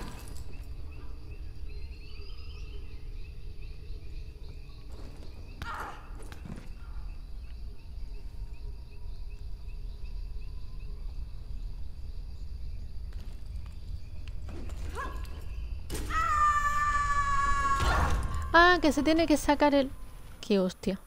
Ah, que se tiene que sacar el... Qué hostia.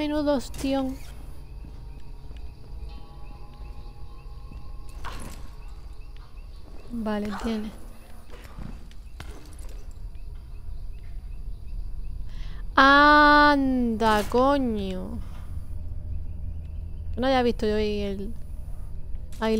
Menudo hostión. Vale, tiene. Anda, coño. No haya visto yo ahí el... Ahí.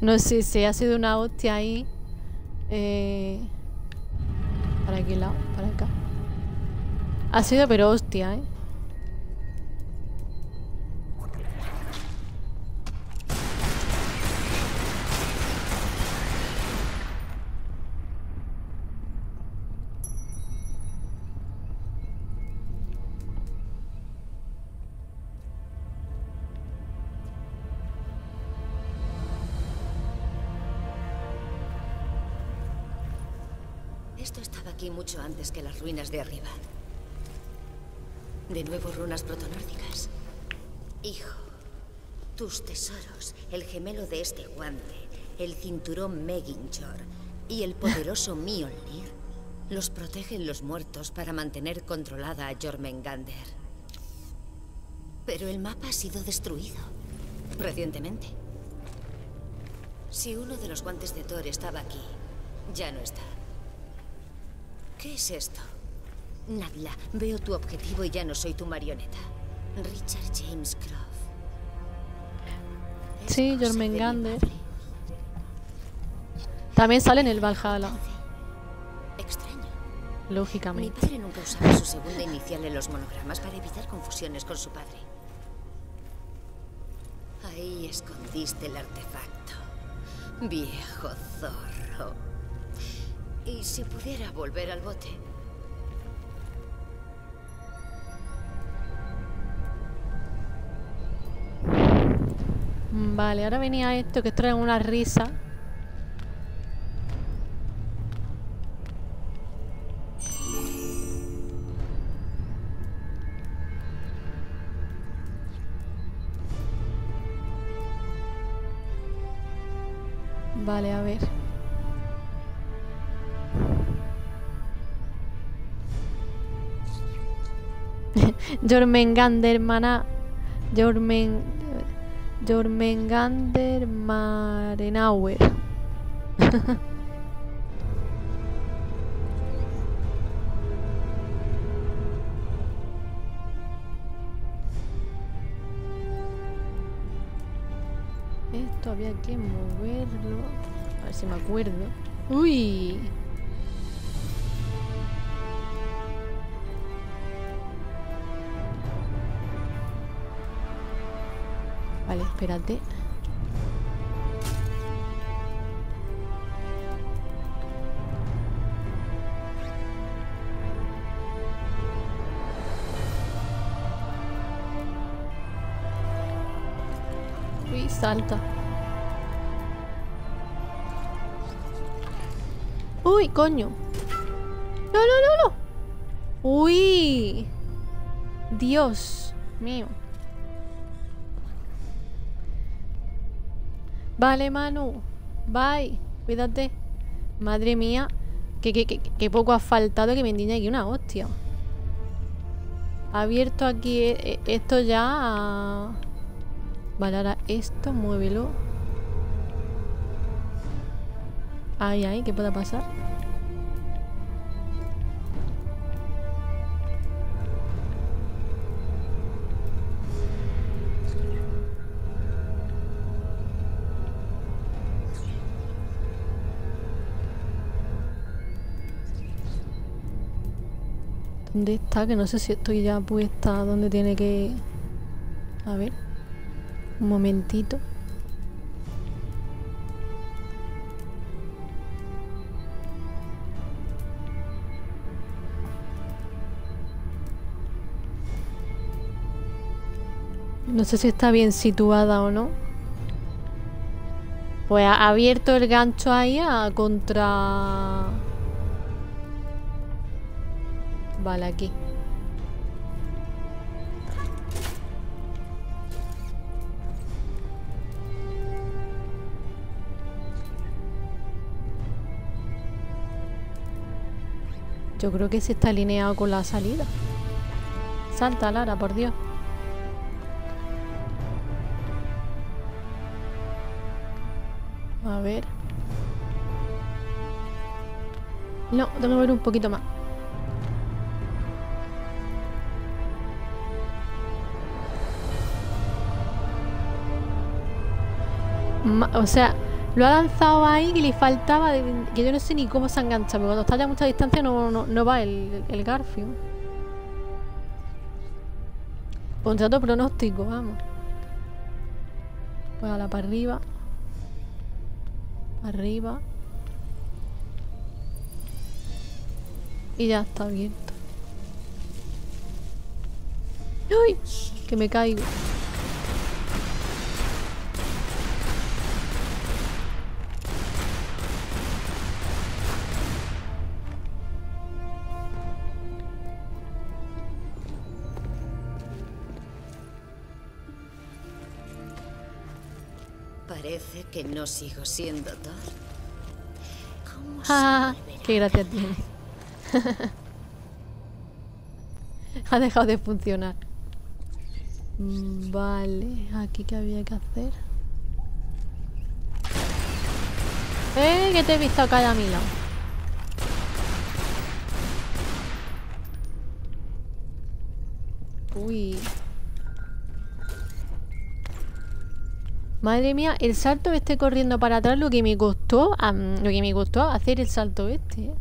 No sé, si ha sido una hostia ahí. Eh... ¿Para qué lado? Para acá. Ha sido pero hostia, ¿eh? Runas protonórdicas. Hijo, tus tesoros, el gemelo de este guante, el cinturón Meginchor y el poderoso Mjolnir, los protegen los muertos para mantener controlada a Jormengander. Pero el mapa ha sido destruido. Recientemente. Si uno de los guantes de Thor estaba aquí, ya no está. ¿Qué es esto? Nagla, veo tu objetivo y ya no soy tu marioneta. Richard James Croft. Sí, mi madre. También sale en el Valhalla, Extraño. Mi lógicamente. padre nunca usaba su segunda inicial en los monogramas para evitar confusiones con su padre. Ahí escondiste el artefacto. Viejo zorro. Y si pudiera volver al bote, Vale, ahora venía esto, que era una risa. Vale, a ver. Jormengander, hermana. Jormen... Jormengander Marenauer. Esto había que moverlo. A ver si me acuerdo. ¡Uy! Espérate. Uy, salta. Uy, coño. No, no, no, no. Uy. Dios mío. Vale, Manu. Bye. Cuídate. Madre mía. Que, que, que, que poco ha faltado que me indigna aquí una hostia. Abierto aquí eh, eh, esto ya. Vale, ahora esto, muévelo. Ay, ay, ¿qué pueda pasar? ¿Dónde está? Que no sé si estoy ya puesta donde tiene que... A ver. Un momentito. No sé si está bien situada o no. Pues ha abierto el gancho ahí a contra... Vale, aquí. Yo creo que sí está alineado con la salida. Salta, Lara, por Dios. A ver. No, tengo que ver un poquito más. O sea, lo ha lanzado ahí que le faltaba. de- que yo no sé ni cómo se engancha. Porque cuando está ya a mucha distancia no, no, va el, el Garfio. Contrato pronóstico, vamos. Pues ahora para arriba. Arriba. Y ya está abierto. ¡Uy! Que me caigo. Que no sigo siendo Thor. ¿Cómo Ah, qué gracia tiene. ha dejado de funcionar. Vale, aquí qué había que hacer. ¡Eh! Que te he visto caer a mi lado. Uy. Madre mía, el salto este corriendo para atrás, lo que me costó, lo que me costó hacer el salto este. ¿eh?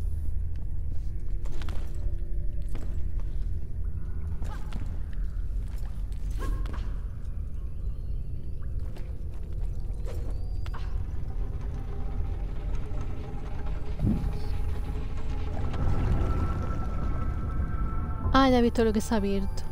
Ah, ya he visto lo que se ha abierto.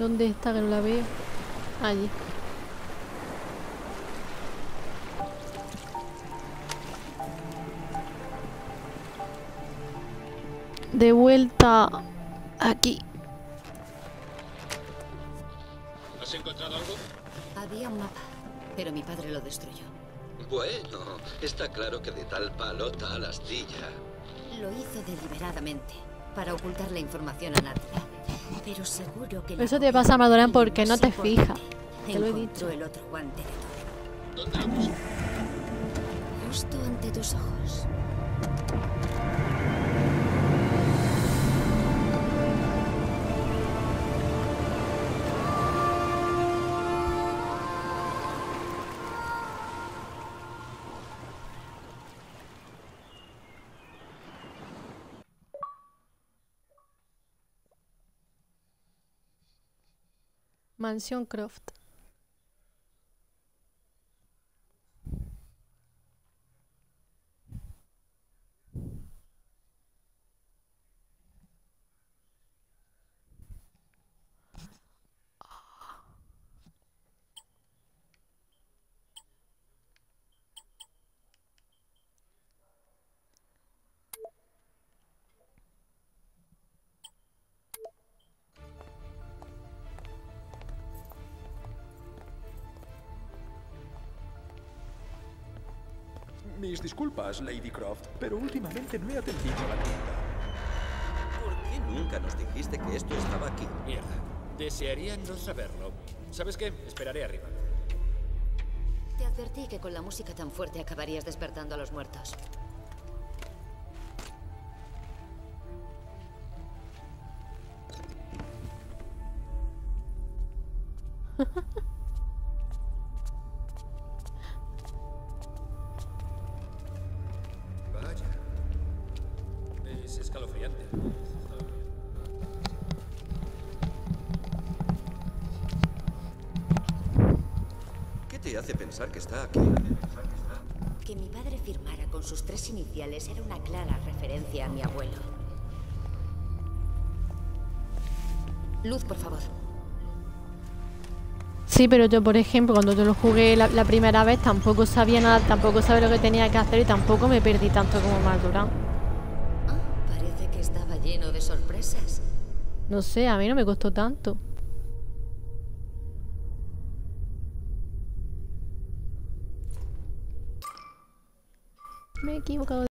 ¿Dónde está que no la veo? Allí. De vuelta aquí. ¿Has encontrado algo? Había un mapa, pero mi padre lo destruyó. Bueno, está claro que de tal palo tal astilla. Lo hizo deliberadamente, para ocultar la información a nadie. Pero seguro que... Eso te pasa, Madorán, y porque no te fijas. Te lo he dicho. Justo ante tus ojos. Mansión Croft. Mis disculpas, Lady Croft, pero últimamente no he atendido a la tienda. ¿Por qué nunca nos dijiste que esto estaba aquí? Mierda. Desearía no saberlo. ¿Sabes qué? Esperaré arriba. Te advertí que con la música tan fuerte acabarías despertando a los muertos. con sus tres iniciales era una clara referencia a mi abuelo. Luz, por favor. Sí, pero yo, por ejemplo, cuando yo lo jugué la, la primera vez, tampoco sabía nada, tampoco sabía lo que tenía que hacer y tampoco me perdí tanto como Maldorán. Ah, parece que estaba lleno de sorpresas. No sé, a mí no me costó tanto.